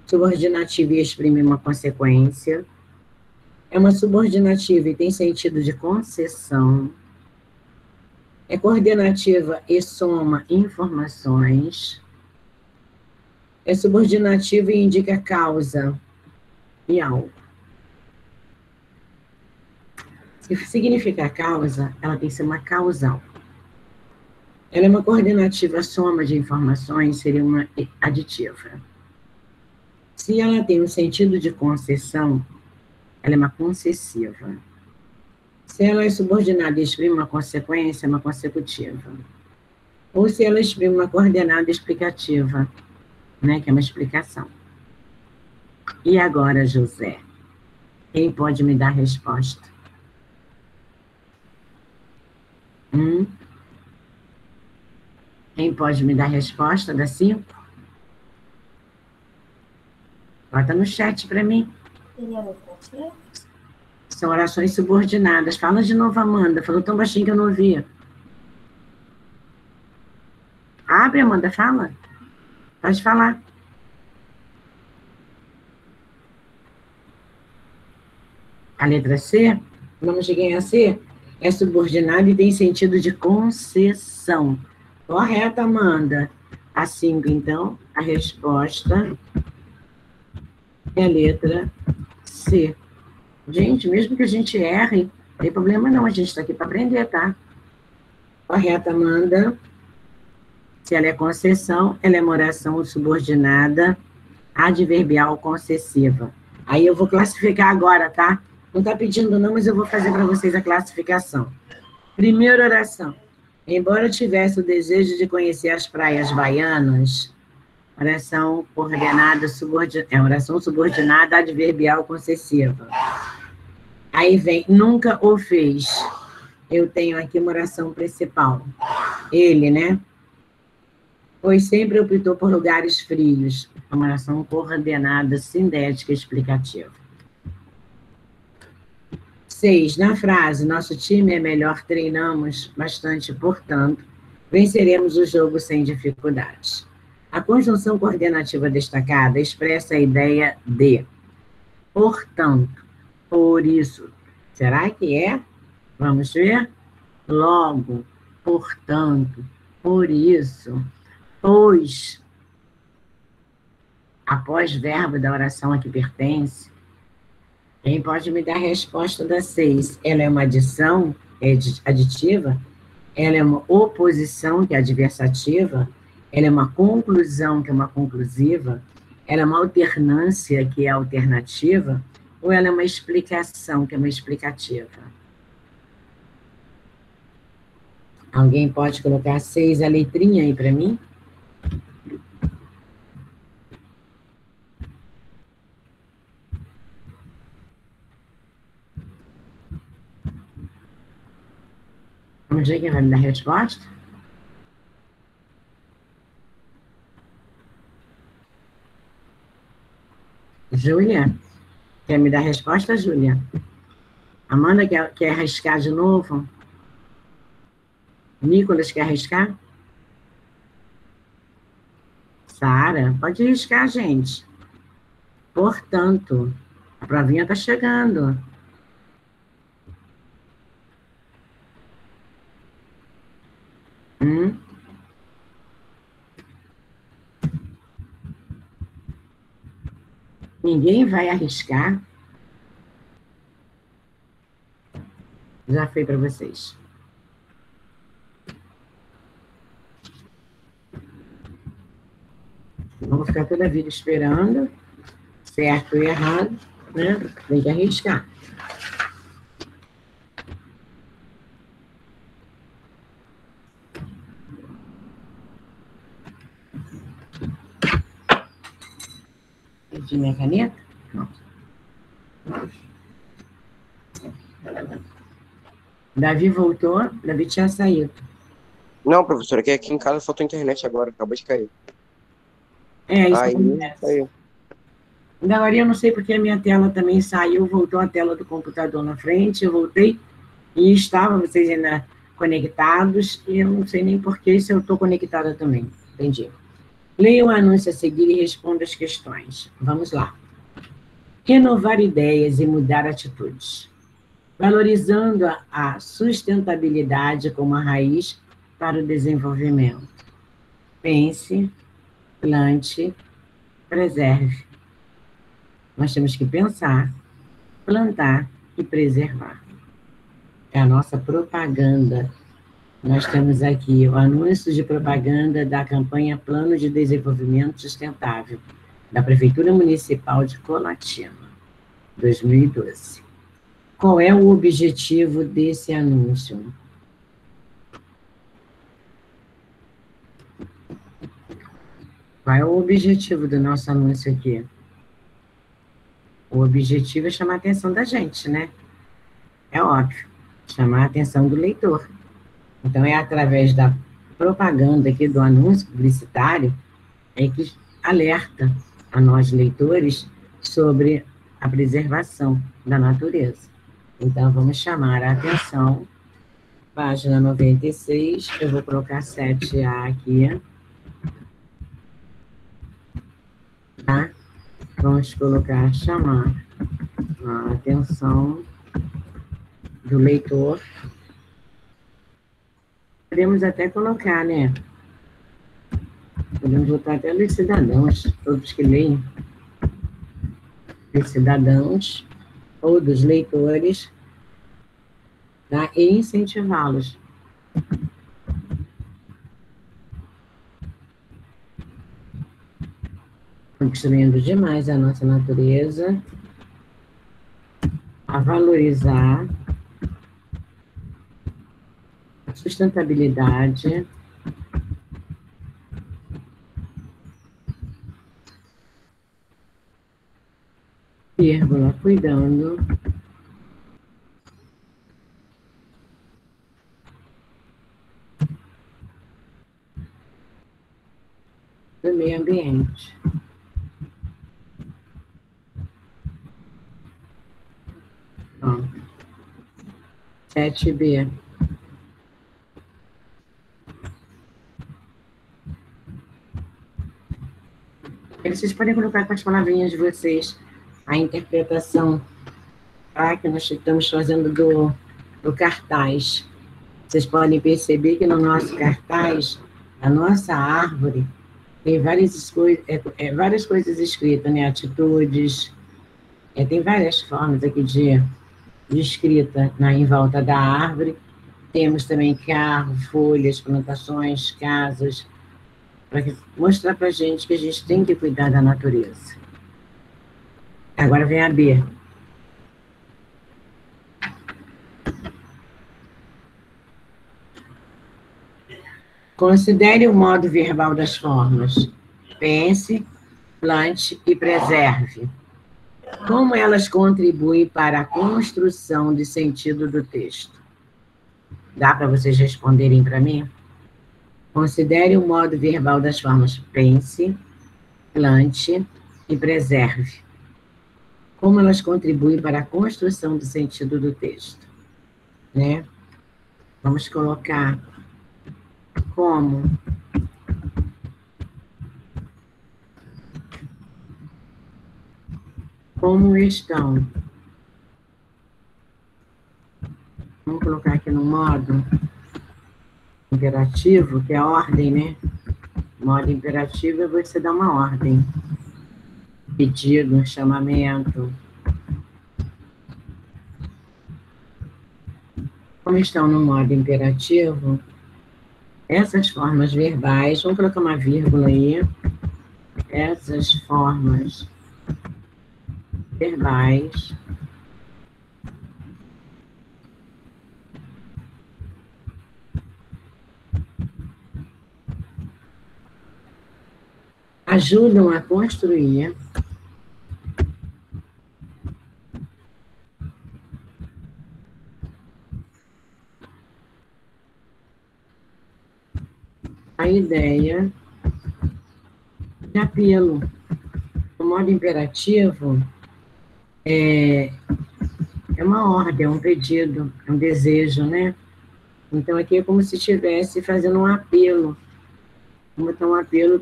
subordinativa e exprime uma consequência. É uma subordinativa e tem sentido de concessão. É coordenativa e soma informações. É subordinativa e indica causa e algo. Se significa causa, ela tem que ser uma causal. Ela é uma coordenativa soma de informações, seria uma aditiva. Se ela tem um sentido de concessão, ela é uma concessiva. Se ela é subordinada e exprime uma consequência, é uma consecutiva. Ou se ela exprime uma coordenada explicativa, né, que é uma explicação. E agora, José? Quem pode me dar a resposta? Um. Quem pode me dar a resposta da cinco? Bota no chat para mim. São orações subordinadas. Fala de novo, Amanda. Falou tão baixinho que eu não ouvia. Abre, Amanda, fala. Pode falar. A letra C, não cheguei a C, é subordinada e tem sentido de concessão. Correta, Amanda. A 5, então, a resposta é a letra C. Gente, mesmo que a gente erre, não tem problema não, a gente está aqui para aprender, tá? Correta, Amanda. Se ela é concessão, ela é uma oração subordinada adverbial concessiva. Aí eu vou classificar agora, tá? Não está pedindo não, mas eu vou fazer para vocês a classificação. Primeira oração. Embora tivesse o desejo de conhecer as praias baianas, oração coordenada, subordinada, é oração subordinada adverbial concessiva. Aí vem, nunca o fez. Eu tenho aqui uma oração principal. Ele, né? pois sempre optou por lugares frios. Uma oração coordenada, sintética explicativa. Seis, na frase, nosso time é melhor, treinamos bastante, portanto, venceremos o jogo sem dificuldades. A conjunção coordenativa destacada expressa a ideia de, portanto, por isso. Será que é? Vamos ver? Logo, portanto, por isso pois, após verbo da oração a que pertence, quem pode me dar a resposta da seis? Ela é uma adição, é aditiva? Ela é uma oposição, que é adversativa? Ela é uma conclusão, que é uma conclusiva? Ela é uma alternância, que é alternativa? Ou ela é uma explicação, que é uma explicativa? Alguém pode colocar seis, a letrinha aí para mim? Vamos ver quem vai me dar resposta? Júlia? Quer me dar resposta, Júlia? Amanda quer, quer arriscar de novo? Nicolas quer arriscar? Sara, pode arriscar, gente. Portanto, a provinha está chegando. Hum? Ninguém vai arriscar. Já foi para vocês. Vamos ficar toda a vida esperando, certo e errado, né? Tem que arriscar. De minha caneta? Não. Davi voltou, Davi tinha saído. Não, professora, que aqui em casa faltou internet agora, acabou de cair. É, isso Aí, acontece. Agora eu não sei porque a minha tela também saiu, voltou a tela do computador na frente, eu voltei e estavam vocês ainda conectados, e eu não sei nem por que se eu estou conectada também. Entendi. Leia o anúncio a seguir e responda as questões. Vamos lá. Renovar ideias e mudar atitudes. Valorizando a sustentabilidade como a raiz para o desenvolvimento. Pense, plante, preserve. Nós temos que pensar, plantar e preservar. É a nossa propaganda nós temos aqui o anúncio de propaganda da campanha Plano de Desenvolvimento Sustentável da Prefeitura Municipal de Colatina, 2012. Qual é o objetivo desse anúncio? Qual é o objetivo do nosso anúncio aqui? O objetivo é chamar a atenção da gente, né? É óbvio, chamar a atenção do leitor Então, é através da propaganda aqui do anúncio publicitário é que alerta a nós leitores sobre a preservação da natureza. Então, vamos chamar a atenção, página 96, eu vou colocar 7A aqui. Tá? Vamos colocar, chamar a atenção do leitor. Podemos até colocar, né? Podemos botar até dos cidadãos, todos que leem. Dos cidadãos ou dos leitores, tá? e incentivá-los. Destruindo demais a nossa natureza, a valorizar sustentabilidade. Vírgula, cuidando do meio ambiente. Pronto. 7B. Vocês podem colocar com as palavrinhas de vocês a interpretação tá, que nós estamos fazendo do, do cartaz. Vocês podem perceber que no nosso cartaz, a nossa árvore, tem várias, é, é, várias coisas escritas, né? Atitudes, é, tem várias formas aqui de, de escrita na, em volta da árvore. Temos também carro, folhas, plantações, casas, para mostrar para a gente que a gente tem que cuidar da natureza. Agora vem a B. Considere o modo verbal das formas. Pense, plante e preserve. Como elas contribuem para a construção de sentido do texto? Dá para vocês responderem para mim? Considere o modo verbal das formas. Pense, plante e preserve como elas contribuem para a construção do sentido do texto. Né? Vamos colocar como como estão. Vamos colocar aqui no modo imperativo, que é ordem, né? Modo imperativo é você dar uma ordem pedido, um chamamento. Como estão no modo imperativo, essas formas verbais, vamos colocar uma vírgula aí, essas formas verbais ajudam a construir a ideia de apelo. O modo imperativo é, é uma ordem, é um pedido, é um desejo, né? Então, aqui é como se estivesse fazendo um apelo, como um apelo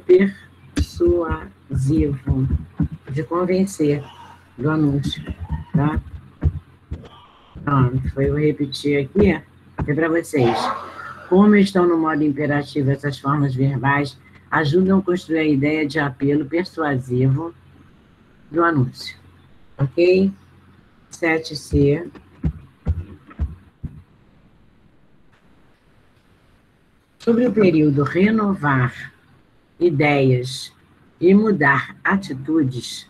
persuasivo, de convencer do anúncio, tá? Pronto, foi eu repetir aqui, é para vocês. Como estão no modo imperativo essas formas verbais, ajudam a construir a ideia de apelo persuasivo do anúncio. Ok? 7C. Sobre o período renovar ideias e mudar atitudes?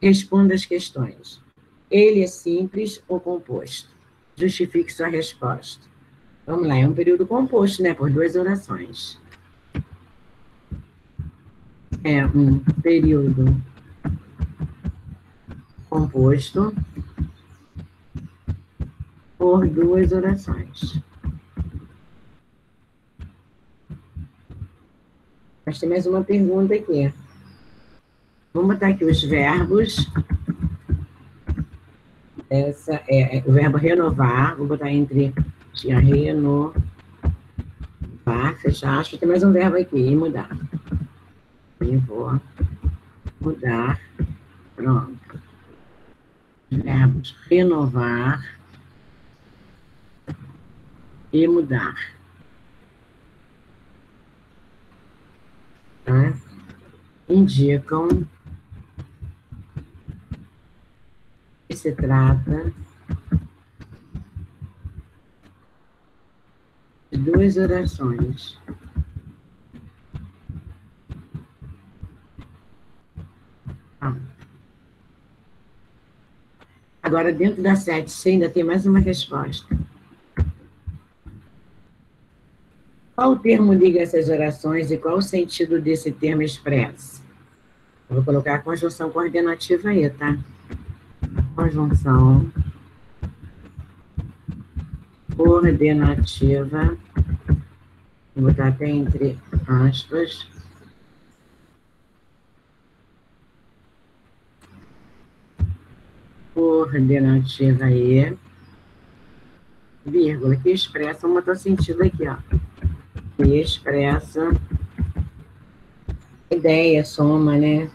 Responda as questões. Ele é simples ou composto? Justifique sua resposta. Vamos lá, é um período composto, né? Por duas orações. É um período composto por duas orações. Mas tem mais uma pergunta aqui. Vamos botar aqui os verbos. Essa é, é o verbo renovar. Vou botar entre tinha renovar, fechar aspas. Tem mais um verbo aqui, mudar. E vou mudar. Pronto. Verbos renovar e mudar. Tá? Indicam que se trata de duas orações. Tá. Agora, dentro da sete, você ainda tem mais uma resposta. Qual termo liga essas orações e qual o sentido desse termo expresso? Vou colocar a conjunção coordenativa aí, tá? Conjunção coordenativa. Vou botar até entre aspas. Coordenativa aí. Vírgula, que expressa, vamos botar sentido aqui, ó que expressa ideia, soma, né?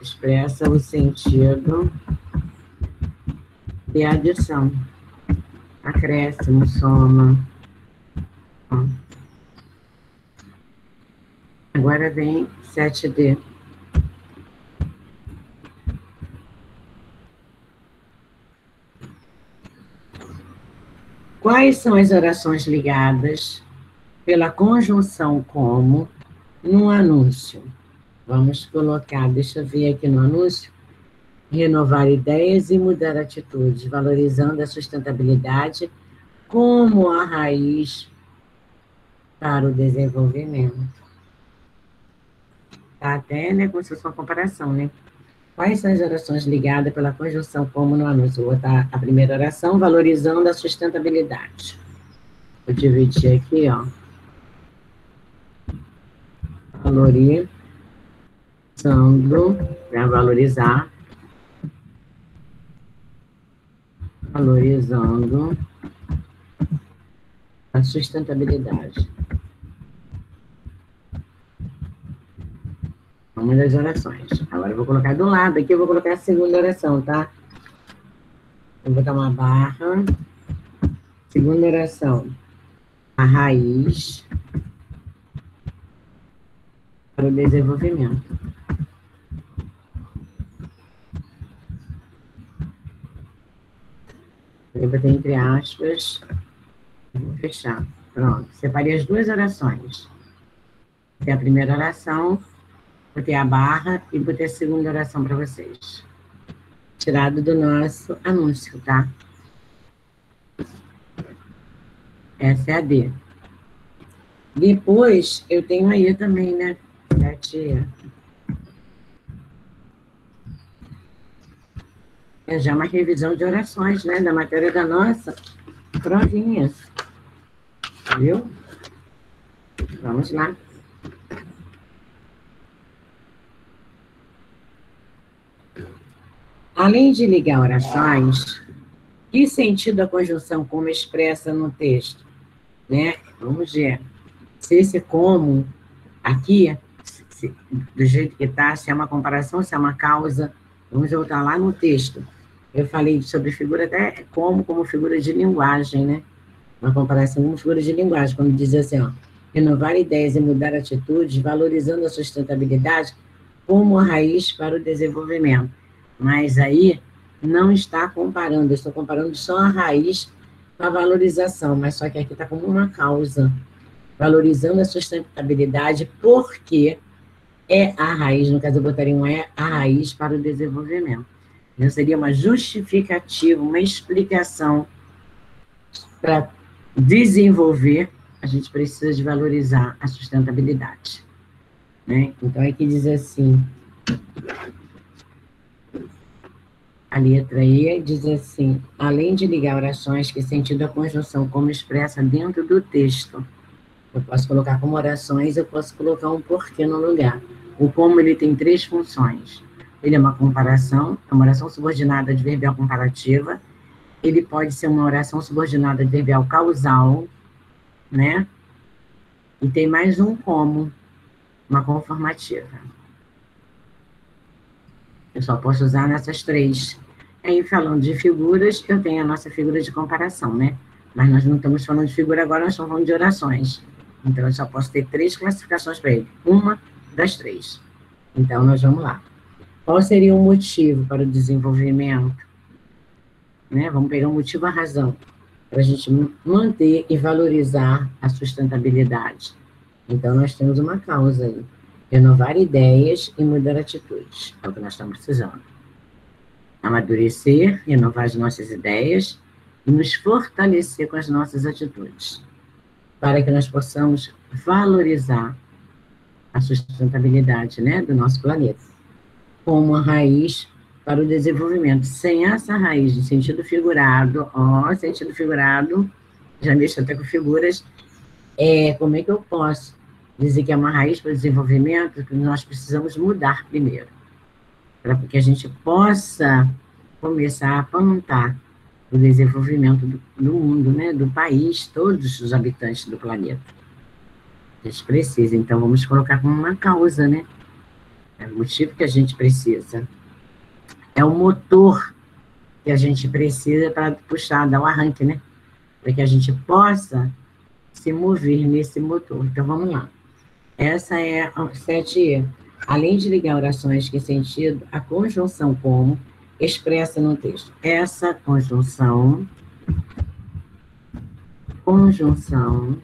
Expressa o sentido de adição. Acréscimo, soma. Agora vem 7D. Quais são as orações ligadas pela conjunção como no anúncio? Vamos colocar, deixa eu ver aqui no anúncio. Renovar ideias e mudar atitudes, valorizando a sustentabilidade como a raiz para o desenvolvimento. Tá até, né, como se fosse uma comparação, né? Quais são as orações ligadas pela conjunção como no anúncio? Vou botar a primeira oração, valorizando a sustentabilidade. Vou dividir aqui, ó. Valorizando, para valorizar. Valorizando a sustentabilidade. Uma das orações. Agora eu vou colocar do lado aqui, eu vou colocar a segunda oração, tá? Vou botar uma barra. Segunda oração. A raiz para o desenvolvimento. Eu botei entre aspas. Vou fechar. Pronto. Separei as duas orações. Tem a primeira oração botei a barra e botei a segunda oração para vocês. Tirado do nosso anúncio, tá? Essa é a D. Depois, eu tenho aí também, né? Da tia. É já uma revisão de orações, né? Da matéria da nossa provinha. Viu? Vamos lá. Além de ligar orações, que sentido a conjunção como expressa no texto? Né? Vamos ver. Se esse como aqui, se, do jeito que está, se é uma comparação, se é uma causa, vamos voltar lá no texto. Eu falei sobre figura até como, como figura de linguagem, né? Uma comparação como figura de linguagem, quando diz assim, ó, renovar ideias e mudar atitudes, valorizando a sustentabilidade como a raiz para o desenvolvimento. Mas aí não está comparando, eu estou comparando só a raiz com a valorização, mas só que aqui está como uma causa, valorizando a sustentabilidade, porque é a raiz, no caso eu botaria um é a raiz para o desenvolvimento. Seria uma justificativa, uma explicação para desenvolver, a gente precisa de valorizar a sustentabilidade. Né? Então, aqui diz assim, a letra E diz assim: além de ligar orações que sentido a conjunção como expressa dentro do texto, Eu posso colocar como orações, eu posso colocar um porquê no lugar. O como ele tem três funções. Ele é uma comparação, é uma oração subordinada adverbial comparativa. Ele pode ser uma oração subordinada adverbial causal, né? E tem mais um como, uma conformativa. Eu só posso usar nessas três. Aí, falando de figuras, eu tenho a nossa figura de comparação, né? Mas nós não estamos falando de figura agora, nós estamos falando de orações. Então, eu só posso ter três classificações para ele. Uma das três. Então, nós vamos lá. Qual seria o motivo para o desenvolvimento? Né? Vamos pegar o motivo, a razão, para a gente manter e valorizar a sustentabilidade. Então, nós temos uma causa aí. Renovar ideias e mudar atitudes. É o que nós estamos precisando. Amadurecer, renovar as nossas ideias e nos fortalecer com as nossas atitudes, para que nós possamos valorizar a sustentabilidade né, do nosso planeta, como uma raiz para o desenvolvimento. Sem essa raiz de sentido figurado, ó, sentido figurado, já mexo até com figuras, é, como é que eu posso dizer que é uma raiz para o desenvolvimento? Que nós precisamos mudar primeiro, para que a gente possa começar a plantar o desenvolvimento do, do mundo, né, do país, todos os habitantes do planeta. A gente precisa, então vamos colocar como uma causa, né? É o motivo que a gente precisa. É o motor que a gente precisa para puxar, dar o arranque, né? Para que a gente possa se mover nesse motor. Então vamos lá. Essa é a 7E. Além de ligar orações que sentido, a conjunção como expressa no texto. Essa conjunção, conjunção,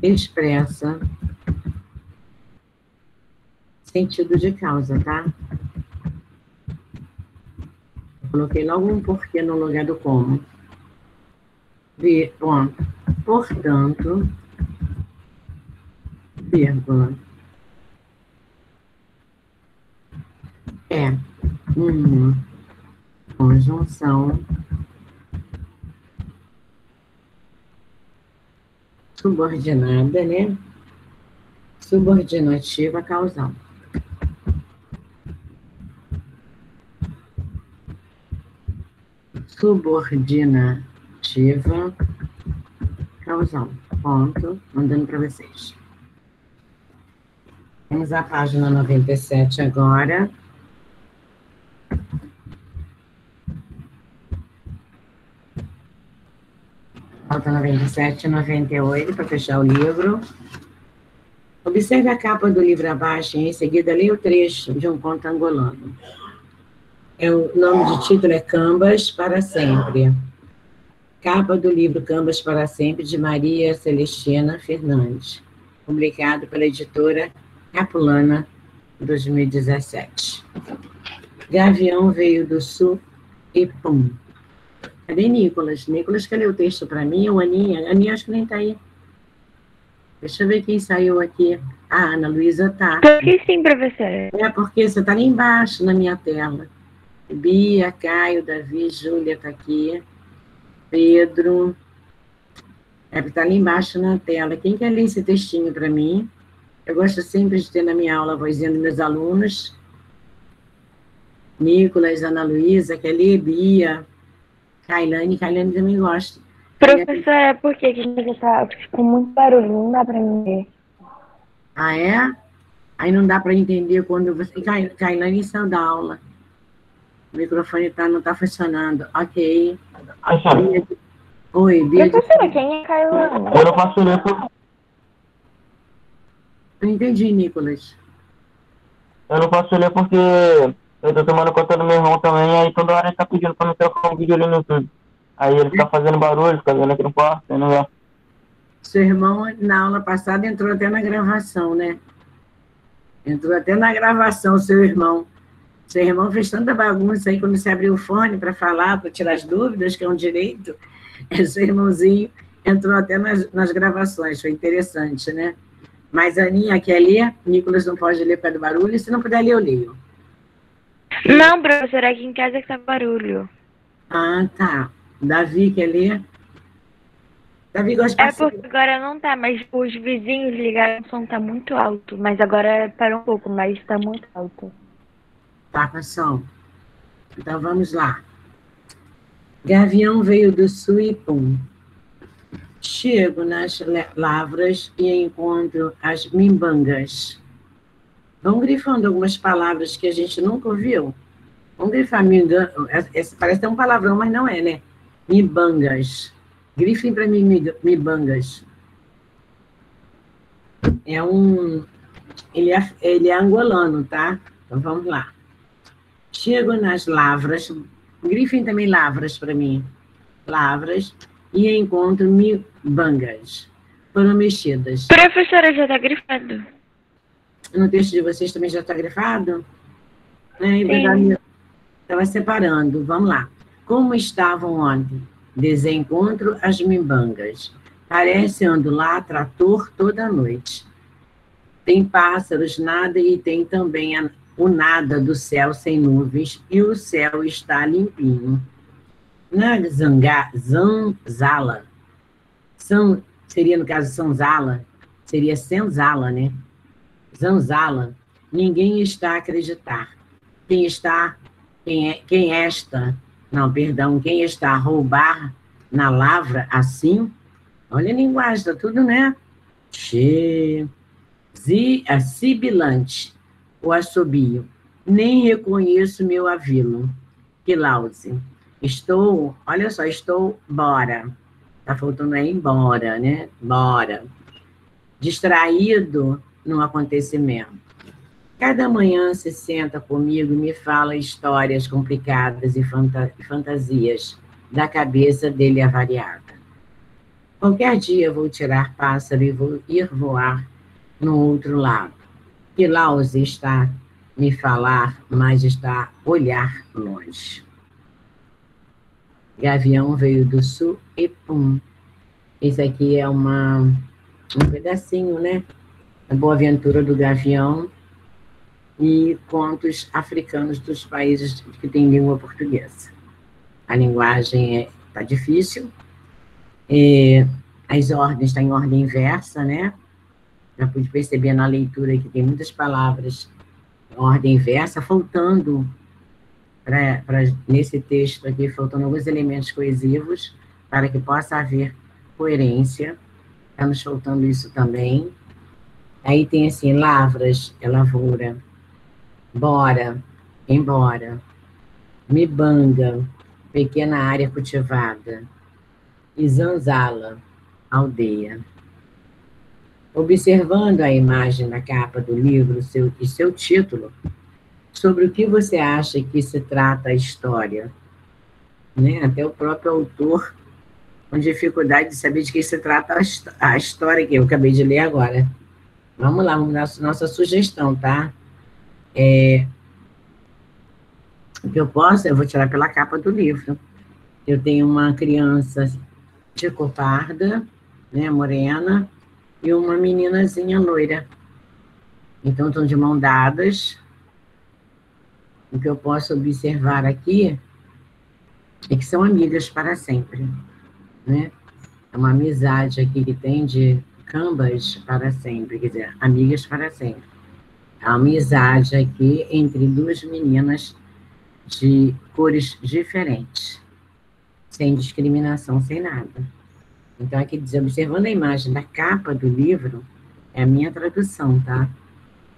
expressa sentido de causa, tá? coloquei logo um porquê no lugar do como. ponto. Portanto, vírgula. É uma conjunção subordinada, né? Subordinativa causal. Subordinativa causal. Ponto. Mandando para vocês. Vamos à página 97 agora. Falta 97 e 98 para fechar o livro. Observe a capa do livro abaixo e em seguida leia o trecho de um conto angolano. É, o nome de título é Cambas para Sempre. Capa do livro Cambas para Sempre, de Maria Celestina Fernandes, publicado pela editora Capulana, 2017. Gavião veio do sul e pum, Cadê Nicolas? Nicolas, quer ler o texto para mim? Ou Aninha? Aninha, acho que nem está aí. Deixa eu ver quem saiu aqui. Ah, Ana Luísa tá. Porque sim, professora. É, porque você está ali embaixo na minha tela. Bia, Caio, Davi, Júlia está aqui. Pedro. É, está ali embaixo na tela. Quem quer ler esse textinho para mim? Eu gosto sempre de ter na minha aula a vozinha dos meus alunos. Nicolas, Ana Luísa, quer ler? Bia, Kailane, Kailane também gosta. Professora, é por que a gente tá com muito barulho? Não dá para ver. Ah, é? Aí não dá para entender quando você. Kailane saiu da aula. O microfone tá, não está funcionando. Ok. Oi, Bia. Professora, quem é Kailane? Eu não posso ler por... Não entendi, Nicolas. Eu não posso ler porque eu tô tomando conta do meu irmão também, aí toda hora ele tá pedindo pra me trocar um vídeo ali no YouTube. Aí ele fica fazendo barulho, fica vendo aqui no quarto, não é. Seu irmão, na aula passada, entrou até na gravação, né? Entrou até na gravação, seu irmão. Seu irmão fez tanta bagunça aí quando você abriu o fone para falar, para tirar as dúvidas, que é um direito. Seu irmãozinho entrou até nas, nas gravações, foi interessante, né? Mas a Aninha quer ler, Nicolas não pode ler para do barulho, se não puder ler, eu leio. Não, professora, aqui em casa que tá barulho. Ah, tá. Davi quer ler? Davi gosta de É porque agora não tá, mas os vizinhos ligaram, o som tá muito alto. Mas agora parou um pouco, mas tá muito alto. Tá, passão. Então vamos lá. Gavião veio do sul e pum. Chego nas lavras e encontro as mimbangas. Vão grifando algumas palavras que a gente nunca ouviu. Vamos grifar esse Parece até um palavrão, mas não é, né? Mibangas. Grifem para mim, mibangas. É um. Ele é, ele é angolano, tá? Então vamos lá. Chego nas lavras, grifem também lavras para mim. Lavras, e encontro mibangas. Foram mexidas. Professora, já tá grifado. No texto de vocês também já está grifado? É, é. Estava separando. Vamos lá. Como estavam ontem? Desencontro as mimbangas. Parece ando lá, trator toda noite. Tem pássaros, nada, e tem também a- o nada do céu sem nuvens, e o céu está limpinho. Na zanga, zanzala, são, seria no caso Sanzala, seria Senzala, né? Zanzala, ninguém está a acreditar. Quem está, quem, é, quem esta, não, perdão, quem está a roubar na lavra assim, olha a linguagem, tá tudo, né? Che, zi, sibilante, o assobio. Nem reconheço meu avilo. Que lause. Estou, olha só, estou bora. Tá faltando é embora, né? Bora. Distraído no acontecimento. Cada manhã se senta comigo e me fala histórias complicadas e fanta- fantasias da cabeça dele avariada. Qualquer dia vou tirar pássaro e vou ir voar no outro lado. Que Lause está me falar, mas está olhar longe. Gavião veio do sul e pum. Isso aqui é uma, um pedacinho, né? A Boa Aventura do Gavião e contos africanos dos países que têm língua portuguesa. A linguagem está é, tá difícil, é, as ordens estão em ordem inversa, né? Já pude perceber na leitura que tem muitas palavras em ordem inversa, faltando, pra, pra, nesse texto aqui, faltando alguns elementos coesivos para que possa haver coerência. Está nos faltando isso também. Aí tem assim, lavras, é lavoura. Bora, embora. Mibanga, pequena área cultivada. E Zanzala, aldeia. Observando a imagem na capa do livro seu, e seu título, sobre o que você acha que se trata a história. Né? Até o próprio autor com dificuldade de saber de que se trata a história que eu acabei de ler agora. Vamos lá, vamos dar nossa sugestão, tá? É, o que eu posso, eu vou tirar pela capa do livro. Eu tenho uma criança de cor parda, né, morena, e uma meninazinha loira. Então, estão de mão dadas. O que eu posso observar aqui é que são amigas para sempre, né? É uma amizade aqui que tem de cambas para sempre, quer dizer, amigas para sempre. A amizade aqui entre duas meninas de cores diferentes, sem discriminação, sem nada. Então, aqui diz, observando a imagem da capa do livro, é a minha tradução, tá?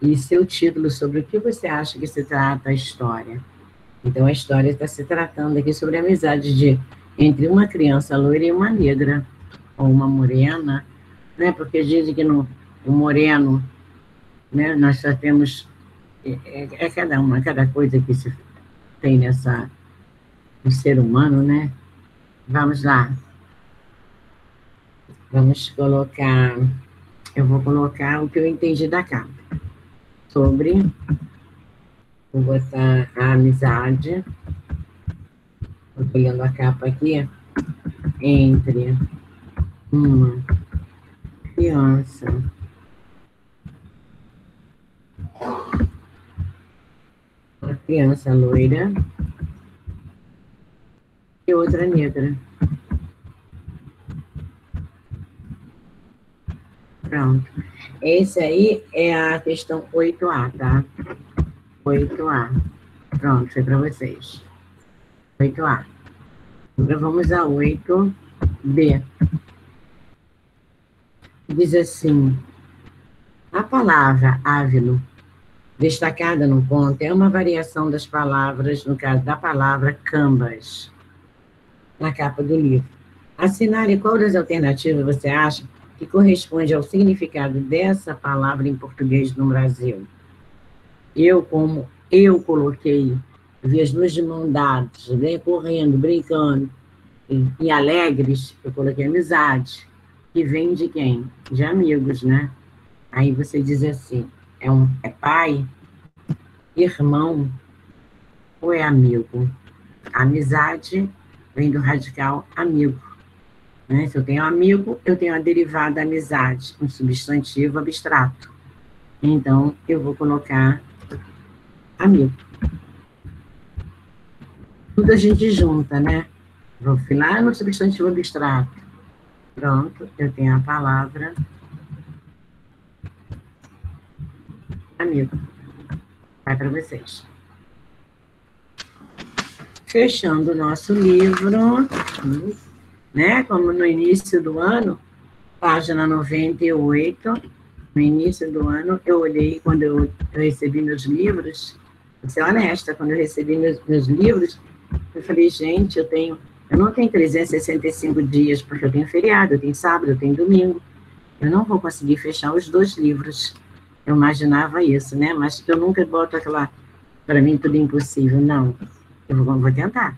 E seu título sobre o que você acha que se trata a história. Então, a história está se tratando aqui sobre a amizade de, entre uma criança loira e uma negra, ou uma morena, né? Porque dizem que no, o moreno, né? Nós só temos, é, é, é cada uma, cada coisa que se tem nessa, no ser humano, né? Vamos lá. Vamos colocar, eu vou colocar o que eu entendi da capa. Sobre, vou botar a amizade, estou olhando a capa aqui, entre uma criança uma criança loira e outra negra. Pronto. Esse aí é a questão 8A, tá? 8A. Pronto, foi para vocês. 8A. Agora vamos a 8B. Diz assim: a palavra ávilo, destacada no ponto, é uma variação das palavras, no caso da palavra cambas, na capa do livro. Assinale qual das alternativas você acha que corresponde ao significado dessa palavra em português no Brasil. Eu, como eu coloquei, vi as duas de mão dadas, né, correndo, brincando, e, e, alegres, eu coloquei amizade, que vem de quem? De amigos, né? Aí você diz assim, é, um, é pai, irmão ou é amigo? amizade vem do radical amigo. Né? Se eu tenho amigo, eu tenho a derivada amizade, um substantivo abstrato. Então, eu vou colocar amigo. Tudo a gente junta, né? Vou filar no substantivo abstrato. Pronto, eu tenho a palavra amigo. Vai para vocês. Fechando o nosso livro né? Como no início do ano, página 98, no início do ano, eu olhei quando eu, eu recebi meus livros, vou ser honesta, quando eu recebi meus, meus livros, eu falei, gente, eu tenho, eu não tenho 365 dias, porque eu tenho feriado, eu tenho sábado, eu tenho domingo, eu não vou conseguir fechar os dois livros. Eu imaginava isso, né? Mas eu nunca boto aquela, para mim, tudo impossível. Não, eu vou, vou tentar.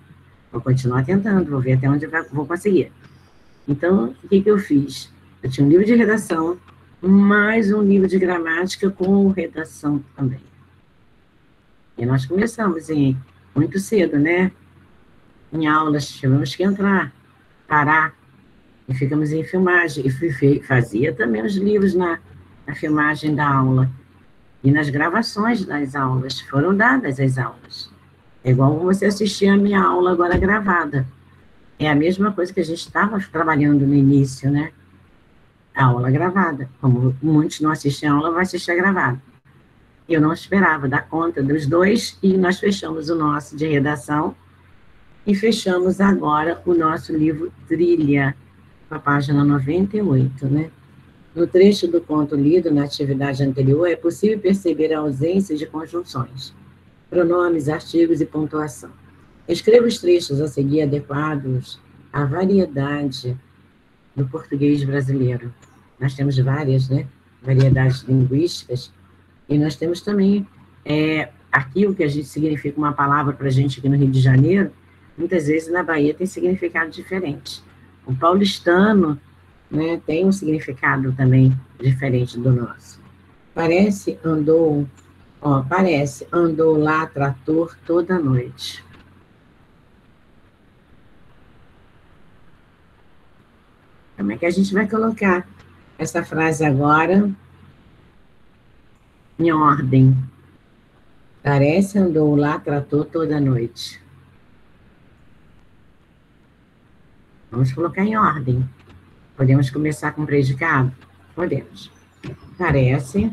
Vou continuar tentando, vou ver até onde vou conseguir. Então, o que, que eu fiz? Eu tinha um livro de redação, mais um livro de gramática com redação também. E nós começamos em, muito cedo, né? Em aulas, tivemos que entrar, parar, e ficamos em filmagem. E fui, fazia também os livros na, na filmagem da aula. E nas gravações das aulas, foram dadas as aulas. É igual você assistir a minha aula agora gravada. É a mesma coisa que a gente estava trabalhando no início, né? A aula gravada. Como muitos não assistem a aula, vai assistir a gravada. Eu não esperava dar conta dos dois e nós fechamos o nosso de redação e fechamos agora o nosso livro Trilha, a página 98, né? No trecho do conto lido na atividade anterior, é possível perceber a ausência de conjunções pronomes, artigos e pontuação. Escreva os trechos a seguir adequados à variedade do português brasileiro. Nós temos várias, né, variedades linguísticas, e nós temos também é, aquilo que a gente significa uma palavra para a gente aqui no Rio de Janeiro, muitas vezes na Bahia tem significado diferente. O paulistano né, tem um significado também diferente do nosso. Parece andou Ó, parece, andou lá trator toda noite. Como é que a gente vai colocar essa frase agora em ordem? Parece, andou lá trator toda noite. Vamos colocar em ordem. Podemos começar com predicado? Podemos. Parece,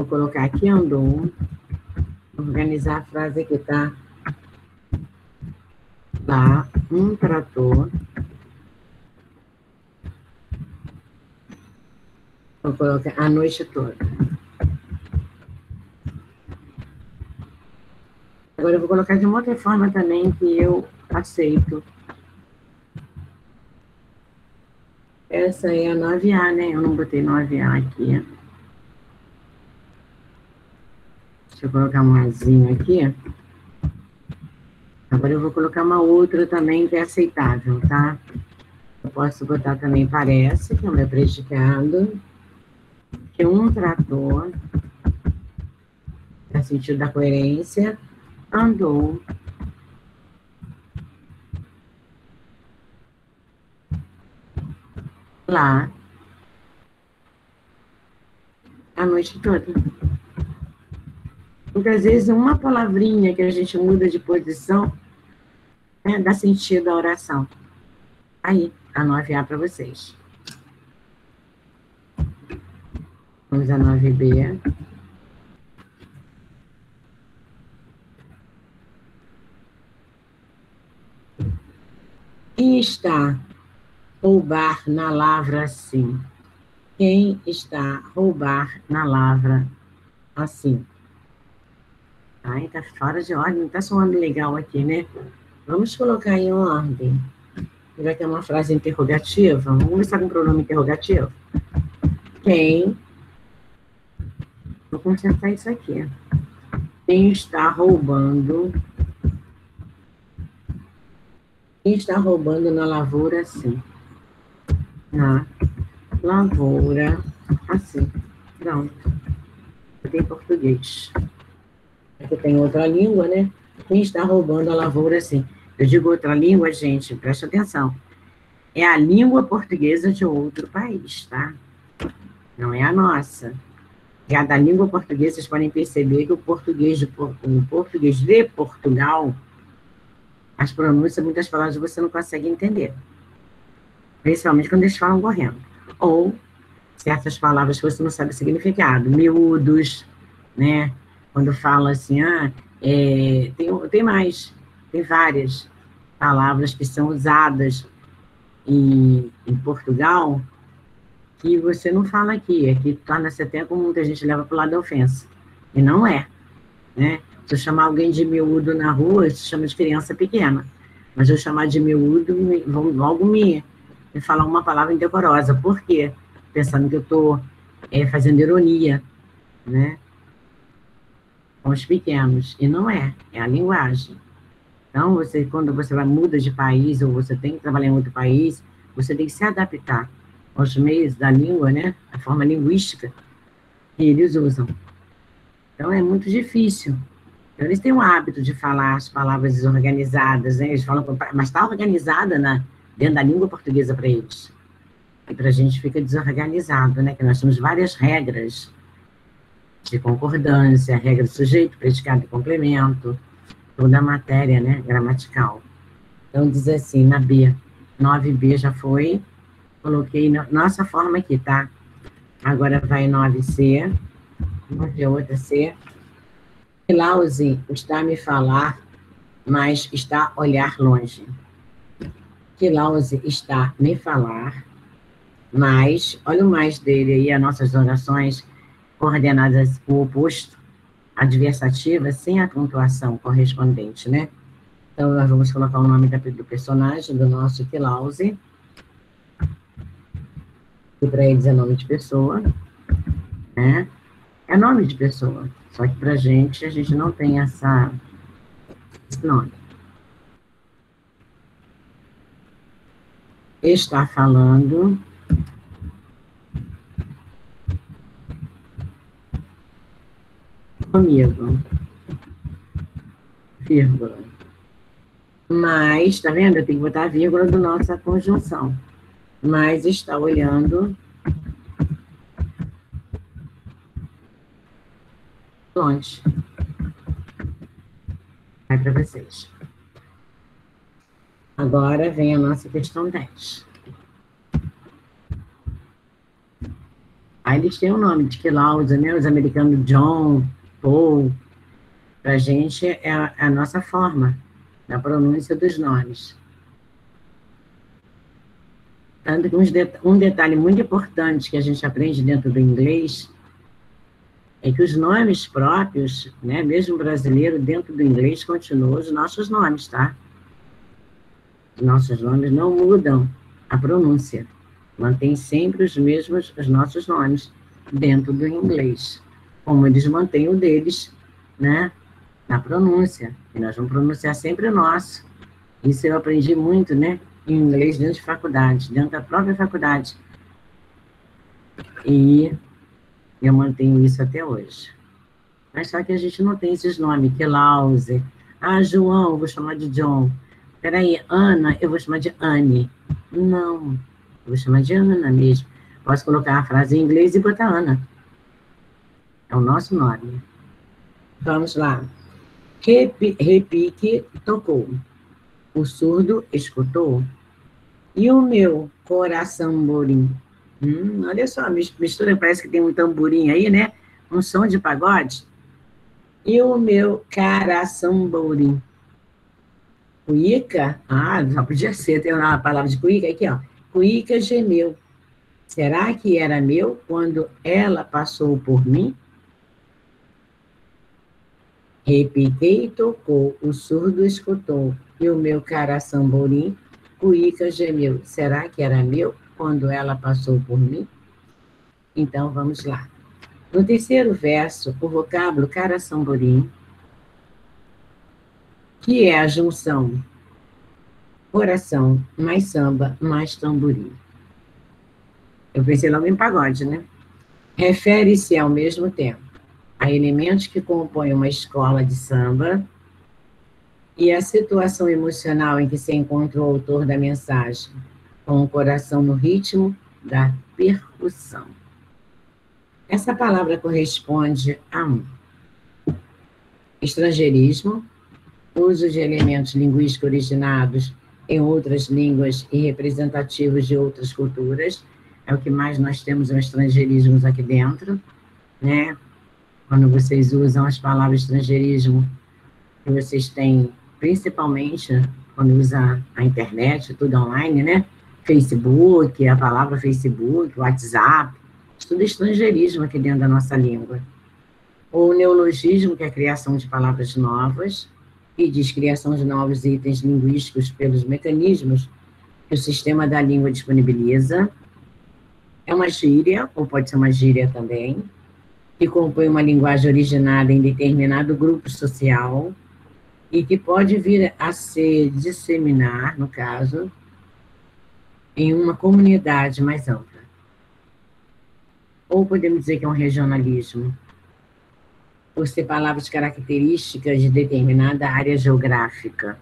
Vou colocar aqui andou. Organizar a frase aqui, tá? Lá, um trator. Vou colocar a noite toda. Agora eu vou colocar de uma outra forma também que eu aceito. Essa é a 9A, né? Eu não botei 9A aqui. Deixa eu colocar um azinho aqui. Agora eu vou colocar uma outra também que é aceitável, tá? Eu posso botar também parece, que é o meu predicado, que um trator, no sentido da coerência, andou lá a noite toda. Muitas vezes, uma palavrinha que a gente muda de posição né, dá sentido à oração. Aí, a 9A para vocês. Vamos a 9B. Quem está roubar na lavra assim? Quem está roubar na lavra assim? Ai, tá fora de ordem, não tá soando legal aqui, né? Vamos colocar em ordem. Já que é uma frase interrogativa, vamos começar com o pronome interrogativo. Quem. Vou consertar isso aqui. Quem está roubando quem está roubando na lavoura assim? Na lavoura assim. Pronto. Tem português. Aqui tem outra língua, né? Quem está roubando a lavoura assim? Eu digo outra língua, gente, presta atenção. É a língua portuguesa de outro país, tá? Não é a nossa. É a da língua portuguesa, vocês podem perceber que o português de, o português de Portugal as pronúncias, muitas palavras você não consegue entender. Principalmente quando eles falam correndo. Ou certas palavras que você não sabe o significado. Miúdos, né? Quando fala assim, ah, é, tem, tem mais, tem várias palavras que são usadas em, em Portugal que você não fala aqui. Aqui torna-se até como muita gente leva para o lado da ofensa. E não é, né? Se eu chamar alguém de miúdo na rua, isso chama de criança pequena. Mas eu chamar de miúdo, vão logo me, me falar uma palavra indecorosa. Por quê? Pensando que eu estou é, fazendo ironia, né? Com os pequenos. E não é, é a linguagem. Então, você, quando você vai, muda de país, ou você tem que trabalhar em outro país, você tem que se adaptar aos meios da língua, né? A forma linguística que eles usam. Então, é muito difícil. Então, eles têm o hábito de falar as palavras desorganizadas, né? Eles falam, mas está organizada na, dentro da língua portuguesa para eles. E para a gente fica desorganizado, né? Que nós temos várias regras de concordância, regra de sujeito, predicado e complemento, toda a matéria, né? Gramatical. Então, diz assim, na B, 9B já foi, coloquei no, nossa forma aqui, tá? Agora vai 9C, vamos ver outra C. Lause está me falar, mas está olhar longe. Que Lause está me falar, mas, olha o mais dele aí, as nossas orações coordenadas o oposto, adversativa, sem a pontuação correspondente, né? Então, nós vamos colocar o nome do personagem, do nosso Kilause. E para eles é nome de pessoa, né? É nome de pessoa. Só que para gente, a gente não tem essa, esse nome. Está falando comigo. Vírgula. Mas, tá vendo? Eu tenho que botar a vírgula do nossa conjunção. Mas está olhando longe. Vai para vocês. Agora vem a nossa questão 10. Aí eles têm o nome de Kilausa, né? Os americanos John, Paul. Para a gente é a, é a nossa forma da pronúncia dos nomes. Tanto que um detalhe muito importante que a gente aprende dentro do inglês é que os nomes próprios, né, mesmo brasileiro, dentro do inglês, continuam os nossos nomes, tá? Os nossos nomes não mudam a pronúncia. Mantém sempre os mesmos, os nossos nomes dentro do inglês. Como eles mantêm o deles, né, na pronúncia. E nós vamos pronunciar sempre o nosso. Isso eu aprendi muito, né, em inglês dentro de faculdade, dentro da própria faculdade. E eu mantenho isso até hoje. Mas só que a gente não tem esses nomes, Kelause. Ah, João, eu vou chamar de John. Peraí, Ana, eu vou chamar de Anne. Não, eu vou chamar de Ana mesmo. Posso colocar a frase em inglês e botar Ana. É o nosso nome. Vamos lá. Repique tocou. O surdo escutou. E o meu coração morim Hum, olha só, mistura, parece que tem um tamborim aí, né? Um som de pagode. E o meu caraçamborim. Cuíca? Ah, já podia ser, tem uma palavra de cuíca aqui, ó. Cuíca gemeu. Será que era meu quando ela passou por mim? Repiquei e tocou, o surdo escutou, e o meu caraçamborim, cuíca gemeu. Será que era meu quando ela passou por mim? Então, vamos lá. No terceiro verso, o vocábulo caraçamborim, que é a junção coração mais samba mais tamborim. Eu pensei logo em pagode, né? Refere-se ao mesmo tempo a elementos que compõem uma escola de samba e a situação emocional em que se encontra o autor da mensagem, com o coração no ritmo da percussão. Essa palavra corresponde a um estrangeirismo, uso de elementos linguísticos originados em outras línguas e representativos de outras culturas, é o que mais nós temos, é estrangeirismos aqui dentro, né? Quando vocês usam as palavras estrangeirismo, que vocês têm, principalmente quando usa a internet, tudo online, né? Facebook, a palavra Facebook, WhatsApp, tudo estrangeirismo aqui dentro da nossa língua. O neologismo, que é a criação de palavras novas, e diz criação de novos itens linguísticos pelos mecanismos que o sistema da língua disponibiliza. É uma gíria, ou pode ser uma gíria também, que compõe uma linguagem originada em determinado grupo social e que pode vir a se disseminar, no caso, em uma comunidade mais ampla. Ou podemos dizer que é um regionalismo, por ser palavras características de determinada área geográfica.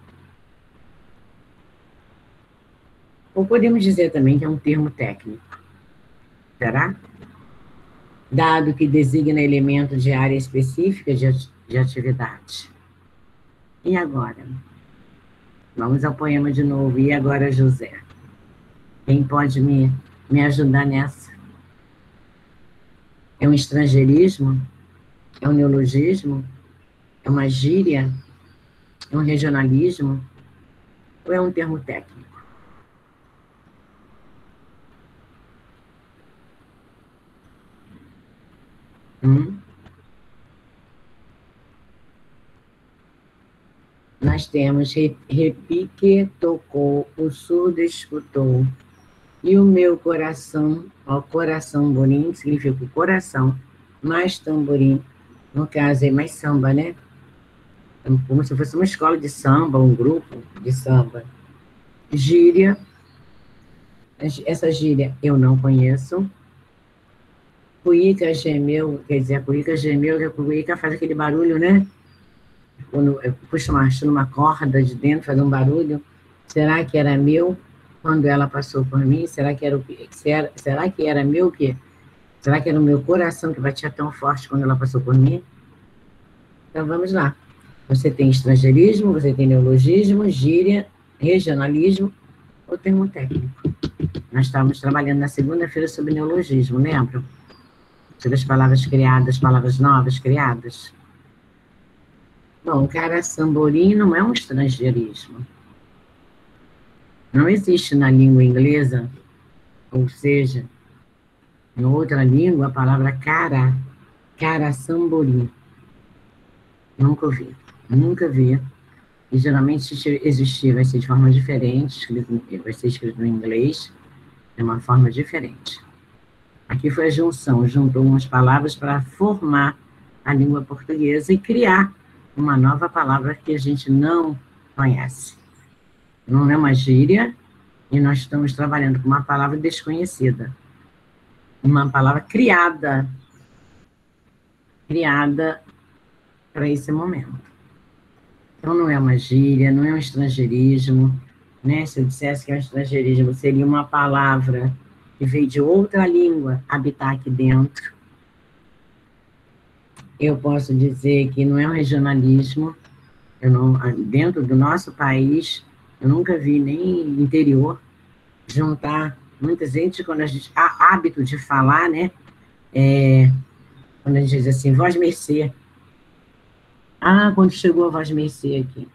Ou podemos dizer também que é um termo técnico. Será? Dado que designa elemento de área específica de, de atividade. E agora? Vamos ao poema de novo. E agora, José? Quem pode me, me ajudar nessa? É um estrangeirismo? É um neologismo? É uma gíria? É um regionalismo? Ou é um termo técnico? Hum? Nós temos repique, tocou, o surdo escutou, e o meu coração, ó, coração bonim, significa o coração, mais tamborim, no caso é mais samba, né? Como se fosse uma escola de samba, um grupo de samba. Gíria, essa gíria eu não conheço. Cuíca gemeu, quer dizer, a cuíca gemeu, a cuíca faz aquele barulho, né? Quando puxa uma, uma corda de dentro, faz um barulho. Será que era meu? quando ela passou por mim? Será que era o será, será que era meu que será que era o meu coração que batia tão forte quando ela passou por mim? Então vamos lá. Você tem estrangeirismo, você tem neologismo, gíria, regionalismo ou termo técnico. Nós estávamos trabalhando na segunda-feira sobre neologismo, lembram? Sobre as palavras criadas, palavras novas criadas. Bom, cara, samborim não é um estrangeirismo. Não existe na língua inglesa, ou seja, em outra língua, a palavra cara, cara samborim. Nunca ouvi, nunca vi. E geralmente, existir, vai ser de forma diferente, vai ser escrito em inglês, de uma forma diferente. Aqui foi a junção, juntou umas palavras para formar a língua portuguesa e criar uma nova palavra que a gente não conhece não é uma gíria, e nós estamos trabalhando com uma palavra desconhecida. Uma palavra criada. Criada para esse momento. Então, não é uma gíria, não é um estrangeirismo. Né? Se eu dissesse que é um estrangeirismo, seria uma palavra que veio de outra língua habitar aqui dentro. Eu posso dizer que não é um regionalismo. Não, dentro do nosso país, eu nunca vi nem interior juntar Muita gente, quando a gente há hábito de falar, né? É, quando a gente diz assim, voz mercê. Ah, quando chegou a voz mercê aqui.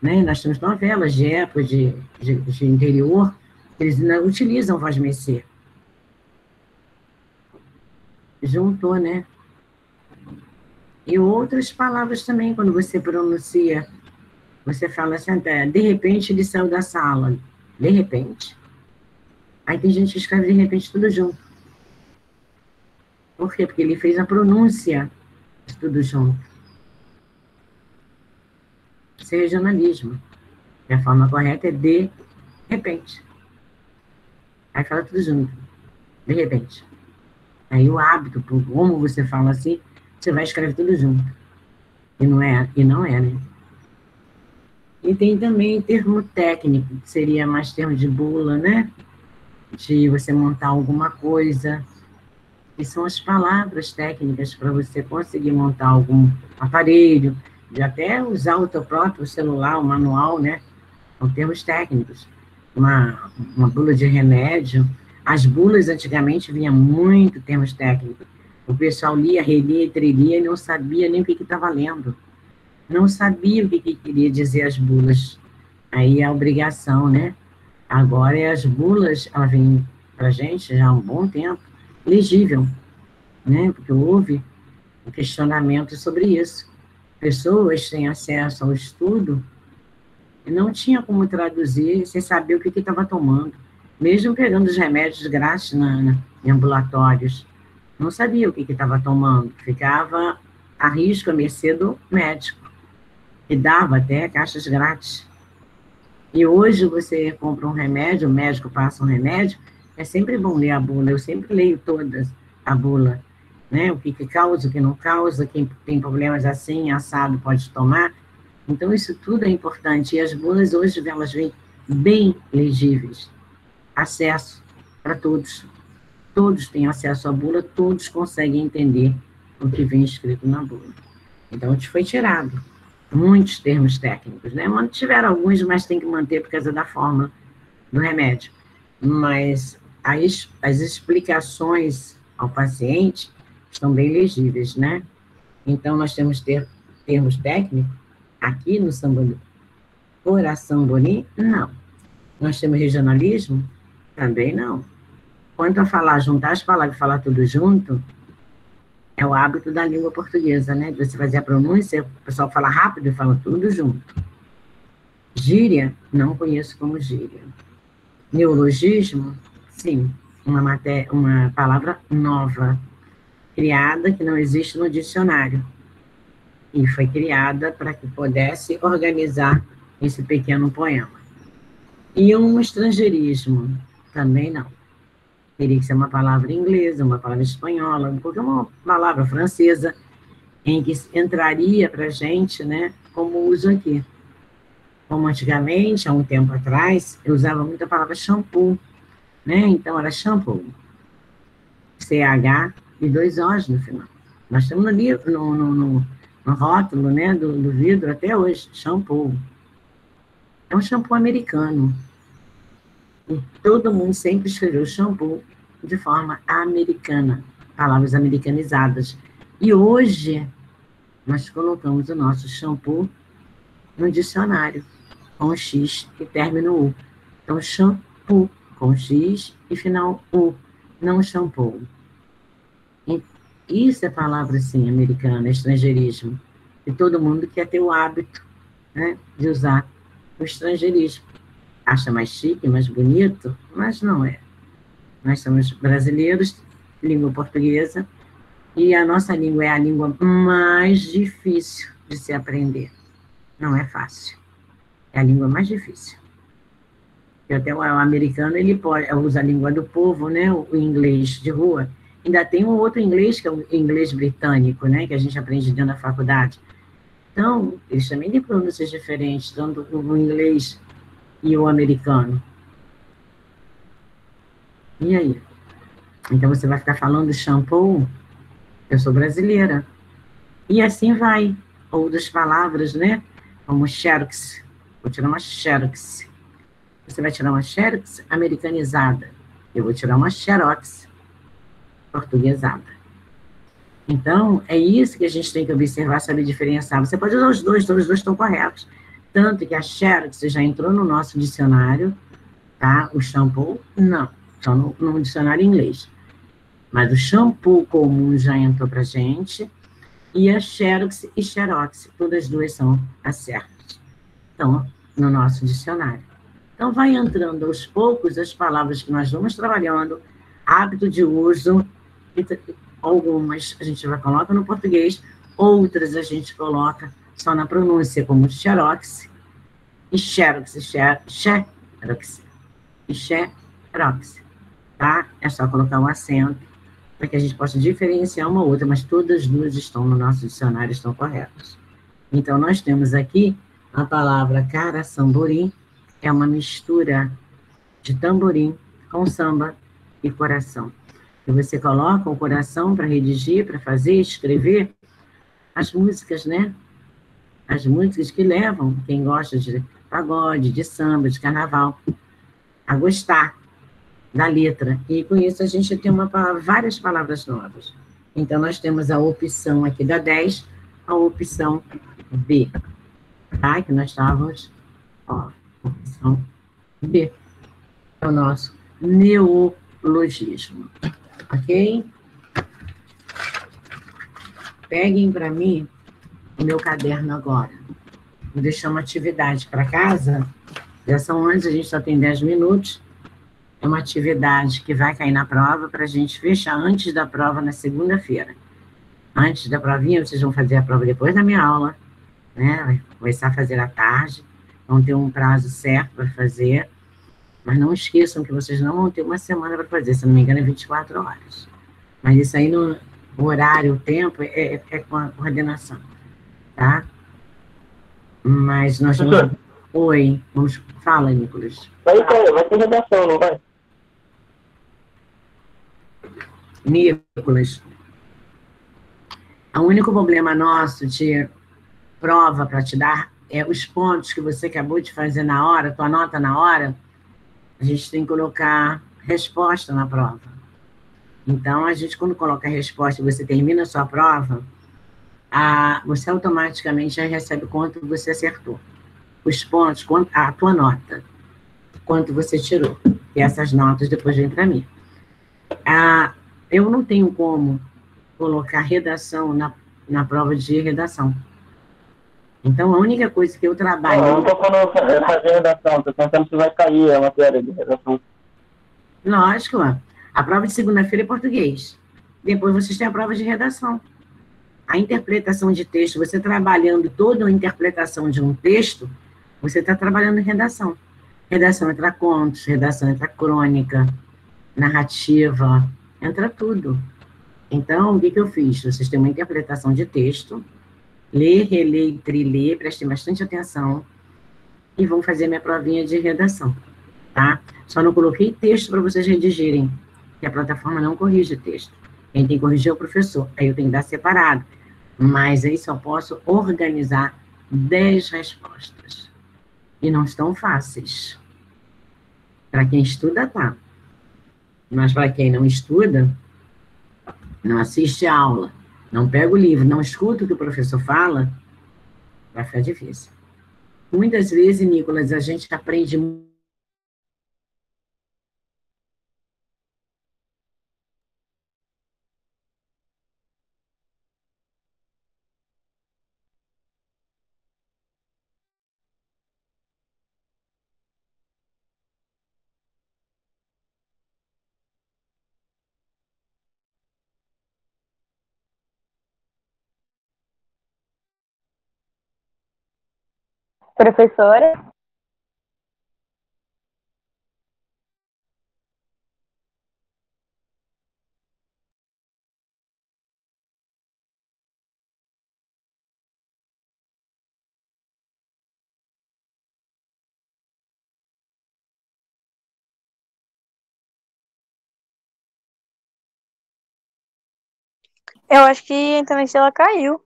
Né? Nós temos novelas de época, de, de, de interior, eles não utilizam voz mercê. Juntou, né? E outras palavras também, quando você pronuncia, você fala assim, de repente ele saiu da sala. De repente. Aí tem gente que escreve de repente tudo junto. Por quê? Porque ele fez a pronúncia de tudo junto. Isso é regionalismo. E a forma correta é de repente. Aí fala tudo junto. De repente. Aí o hábito, como você fala assim, você vai escrever tudo junto. E não é, e não é, né? E tem também termo técnico, que seria mais termo de bula, né? De você montar alguma coisa. E são as palavras técnicas para você conseguir montar algum aparelho, de até usar o teu próprio celular, o manual, né? São termos técnicos. Uma, uma bula de remédio. As bulas antigamente vinha muito termos técnicos. O pessoal lia, relia trelia e não sabia nem o que estava lendo não sabia o que, que queria dizer as bulas. Aí a obrigação, né? Agora é as bulas, ela vem para a gente já há um bom tempo, legível, né? Porque houve um questionamento sobre isso. Pessoas têm acesso ao estudo não tinha como traduzir sem saber o que estava tomando. Mesmo pegando os remédios grátis na, na, em ambulatórios, não sabia o que estava tomando, ficava a risco, a mercê do médico e dava até caixas grátis. E hoje você compra um remédio, o médico passa um remédio, é sempre bom ler a bula, eu sempre leio todas a bula, né? O que, que causa, o que não causa, quem tem problemas assim, assado, pode tomar. Então, isso tudo é importante. E as bulas hoje, elas vêm bem legíveis. Acesso para todos. Todos têm acesso à bula, todos conseguem entender o que vem escrito na bula. Então, foi tirado muitos termos técnicos, né? Mantiveram alguns, mas tem que manter por causa da forma do remédio. Mas as, as explicações ao paciente estão bem legíveis, né? Então, nós temos ter, termos técnicos aqui no Samboni. Coração Boni, não. Nós temos regionalismo? Também não. Quanto a falar, juntar as palavras e falar tudo junto, é o hábito da língua portuguesa, né? De você fazer a pronúncia, o pessoal fala rápido e fala tudo junto. Gíria, não conheço como gíria. Neologismo, sim, uma, matéria, uma palavra nova, criada que não existe no dicionário. E foi criada para que pudesse organizar esse pequeno poema. E um estrangeirismo, também não teria que ser uma palavra inglesa, uma palavra espanhola, porque uma palavra francesa, em que entraria para a gente, né, como uso aqui. Como antigamente, há um tempo atrás, eu usava muito a palavra shampoo, né, então era shampoo, CH e dois O's no final. Nós estamos ali no, no, no, no rótulo, né, do, do vidro até hoje, shampoo. É um shampoo americano, e todo mundo sempre escreveu shampoo de forma americana, palavras americanizadas. E hoje, nós colocamos o nosso shampoo no dicionário, com X e término U. Então, shampoo, com X e final U, não shampoo. Isso é palavra, assim, americana, estrangeirismo. E todo mundo quer ter o hábito né, de usar o estrangeirismo. Acha mais chique, mais bonito, mas não é. Nós somos brasileiros, língua portuguesa, e a nossa língua é a língua mais difícil de se aprender. Não é fácil. É a língua mais difícil. E até o americano, ele pode, usa a língua do povo, né, o inglês de rua. Ainda tem um outro inglês, que é o inglês britânico, né, que a gente aprende dentro da faculdade. Então, eles também têm pronúncias diferentes, tanto o inglês e o americano. E aí? Então você vai ficar falando shampoo? Eu sou brasileira. E assim vai. Outras palavras, né? Como xerox. Vou tirar uma xerox. Você vai tirar uma xerox americanizada. Eu vou tirar uma xerox portuguesada. Então, é isso que a gente tem que observar, saber diferenciar. Você pode usar os dois, todos os dois estão corretos. Tanto que a xerox já entrou no nosso dicionário, tá? O shampoo, não, só no, no dicionário inglês. Mas o shampoo comum já entrou para gente, e a xerox e xerox, todas duas são acertas. Então, no nosso dicionário. Então, vai entrando aos poucos as palavras que nós vamos trabalhando, hábito de uso, algumas a gente vai colocar no português, outras a gente coloca só na pronúncia, como xerox, e xerox, xerox, e xerox, tá? É só colocar um acento para que a gente possa diferenciar uma outra, mas todas as duas estão no nosso dicionário, estão corretas. Então, nós temos aqui a palavra cara samborim, é uma mistura de tamborim com samba e coração. E você coloca o coração para redigir, para fazer, escrever as músicas, né? As músicas que levam quem gosta de pagode, de samba, de carnaval, a gostar da letra. E com isso a gente tem uma, várias palavras novas. Então, nós temos a opção aqui da 10, a opção B tá? Que nós estávamos, ó, opção B, é o nosso neologismo, ok? Peguem para mim o meu caderno agora. Vou deixar uma atividade para casa. Já são 11, a gente só tem 10 minutos. É uma atividade que vai cair na prova para a gente fechar antes da prova na segunda-feira. Antes da provinha, vocês vão fazer a prova depois da minha aula né? Vai começar a fazer à tarde, vão ter um prazo certo para fazer, mas não esqueçam que vocês não vão ter uma semana para fazer, se não me engano, é 24 horas. Mas isso aí no horário, o tempo, é, é, é com a coordenação, tá? Mas nós vamos... Oi, vamos... Fala, Nicolas. Vai ter, vai ter redação, não vai? Nicolas, o único problema nosso de prova para te dar é, os pontos que você acabou de fazer na hora, tua nota na hora, a gente tem que colocar resposta na prova. Então, a gente, quando coloca a resposta e você termina a sua prova, a, você automaticamente já recebe quanto você acertou. Os pontos, a tua nota, quanto você tirou. E essas notas depois vêm para mim. Ah, eu não tenho como colocar redação na, na prova de redação então, a única coisa que eu trabalho... Não, eu não estou falando fazer redação, estou pensando se vai cair a matéria de redação. Lógico, a prova de segunda-feira é português. Depois vocês têm a prova de redação. A interpretação de texto, você trabalhando toda a interpretação de um texto, você está trabalhando em redação. Redação entra contos, redação entra crônica, narrativa, entra tudo. Então, o que, que eu fiz? Vocês têm uma interpretação de texto, ler, reler e triler, prestem bastante atenção e vão fazer minha provinha de redação, tá? Só não coloquei texto para vocês redigirem, que a plataforma não corrige texto. Quem tem que corrigir é o professor, aí eu tenho que dar separado. Mas aí só posso organizar 10 respostas. E não estão fáceis. Para quem estuda, tá. Mas para quem não estuda, não assiste a aula, não pega o livro, não escuta o que o professor fala, vai ficar difícil. Muitas vezes, Nicolas, a gente aprende Professora? Eu acho que a internet dela caiu.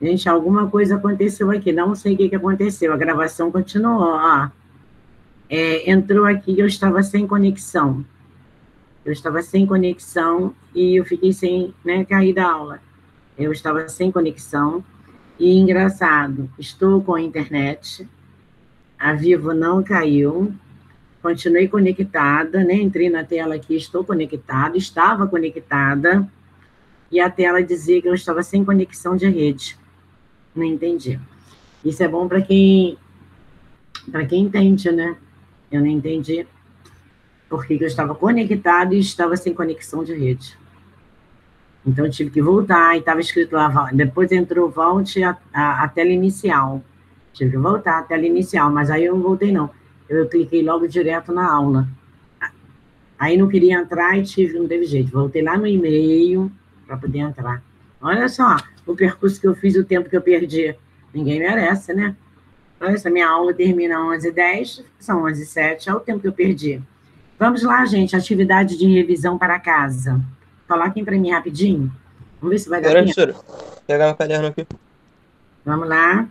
Gente, alguma coisa aconteceu aqui, não sei o que, que aconteceu, a gravação continuou. É, entrou aqui eu estava sem conexão. Eu estava sem conexão e eu fiquei sem, né, cair da aula. Eu estava sem conexão e engraçado, estou com a internet, a Vivo não caiu, continuei conectada, né? Entrei na tela aqui, estou conectada, estava conectada, e a tela dizia que eu estava sem conexão de rede. Não entendi. Isso é bom para quem para quem entende, né? Eu não entendi porque eu estava conectado e estava sem conexão de rede. Então eu tive que voltar e estava escrito lá, depois entrou volte a, a, a tela inicial. Tive que voltar à tela inicial, mas aí eu não voltei não. Eu cliquei logo direto na aula. Aí não queria entrar e tive, não teve jeito. Voltei lá no e-mail para poder entrar. Olha só o percurso que eu fiz, o tempo que eu perdi. Ninguém merece, né? Essa minha aula termina às 11h10, são 11h07, olha o tempo que eu perdi. Vamos lá, gente, atividade de revisão para casa. Coloquem para mim rapidinho. Vamos ver se vai dar Pera, professora. Pegar meu caderno aqui. Vamos lá.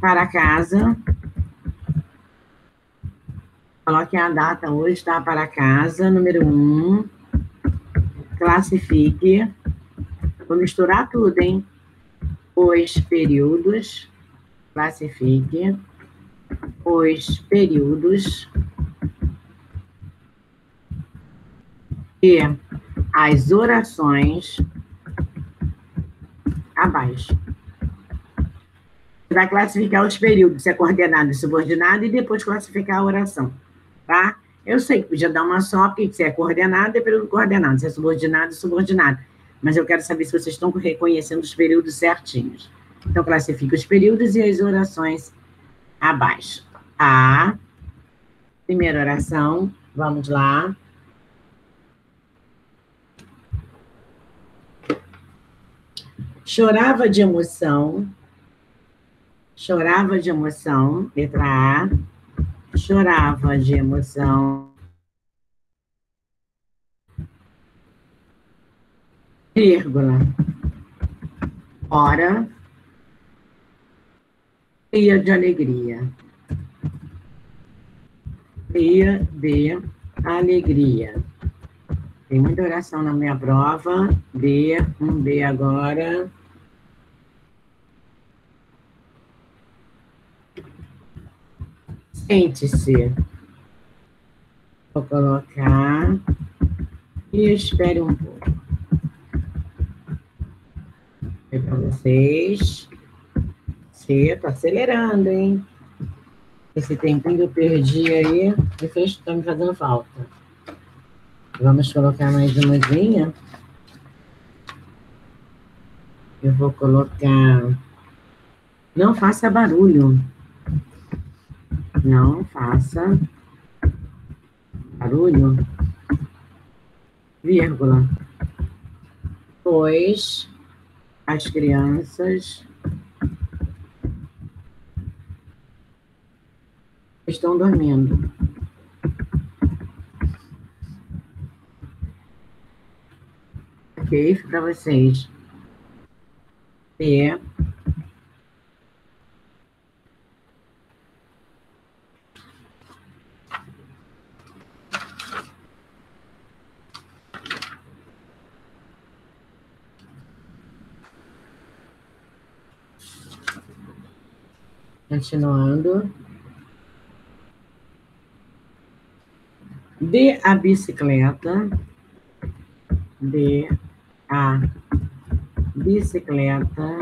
Para casa. Coloquem a data hoje, tá? Para casa, número 1. Um. Classifique. Vou misturar tudo, hein? Os períodos. Classifique. Os períodos. E as orações abaixo. Você vai classificar os períodos, se é coordenado e subordinado, e depois classificar a oração, tá? Eu sei que podia dar uma só, porque se é coordenado, é período coordenado, se é subordinado, é subordinado. Mas eu quero saber se vocês estão reconhecendo os períodos certinhos. Então, classifica os períodos e as orações abaixo. A primeira oração, vamos lá. Chorava de emoção. Chorava de emoção, letra A. Chorava de emoção. Vírgula. Ora. Ria de alegria. Ria de alegria. Tem muita oração na minha prova. B, um B agora. Sente-se. Vou colocar e espere um pouco. Para vocês. Você está acelerando, hein? Esse tempinho que eu perdi aí, vocês estão me fazendo falta. Vamos colocar mais uma linha. Eu vou colocar. Não faça barulho. Não faça barulho, vírgula, pois as crianças estão dormindo. Ok, para vocês. E Continuando. Dê a bicicleta. Dê a bicicleta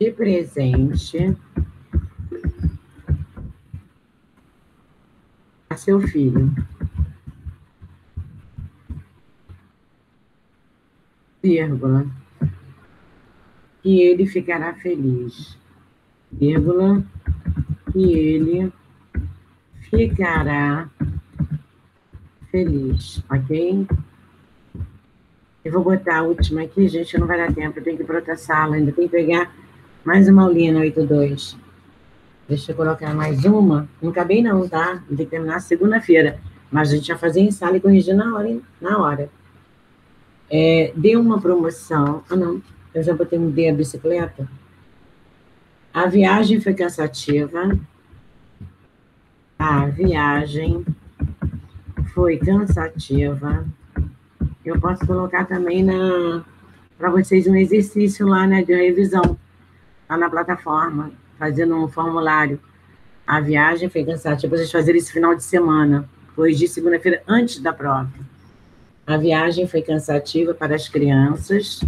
de presente a seu filho. Vírgula e ele ficará feliz, vírgula, e ele ficará feliz, ok? Eu vou botar a última aqui, gente, não vai dar tempo, eu tenho que ir para outra sala, ainda tem que pegar mais uma aulinha no 82. Deixa eu colocar mais uma. Não acabei não, tá? Tem que terminar segunda-feira. Mas a gente vai fazer em sala e corrigir na hora, hein? Na hora. É, deu uma promoção. Ah, não, eu já botei no D a bicicleta. A viagem foi cansativa. A viagem foi cansativa. Eu posso colocar também para vocês um exercício lá, né, de revisão, lá na plataforma, fazendo um formulário. A viagem foi cansativa, vocês fazerem esse final de semana, hoje de segunda-feira, antes da prova. A viagem foi cansativa para as crianças.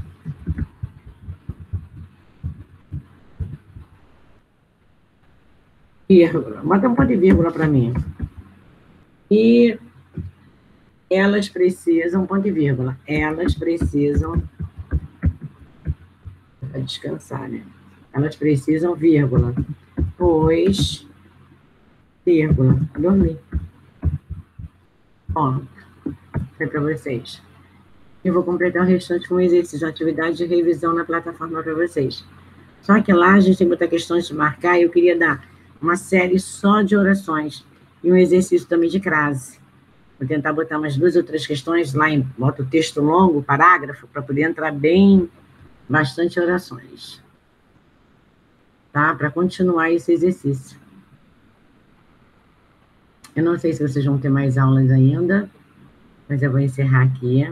Vírgula. Bota um ponto de vírgula para mim. E elas precisam, ponto e vírgula, elas precisam descansar, né? Elas precisam, vírgula, pois, vírgula, dormir. Ó, foi para vocês. Eu vou completar o restante com exercício de atividade de revisão na plataforma para vocês. Só que lá a gente tem muitas questões de marcar e eu queria dar uma série só de orações e um exercício também de crase. Vou tentar botar umas duas ou três questões lá, em, boto o texto longo, parágrafo, para poder entrar bem, bastante orações. Tá? Para continuar esse exercício. Eu não sei se vocês vão ter mais aulas ainda, mas eu vou encerrar aqui.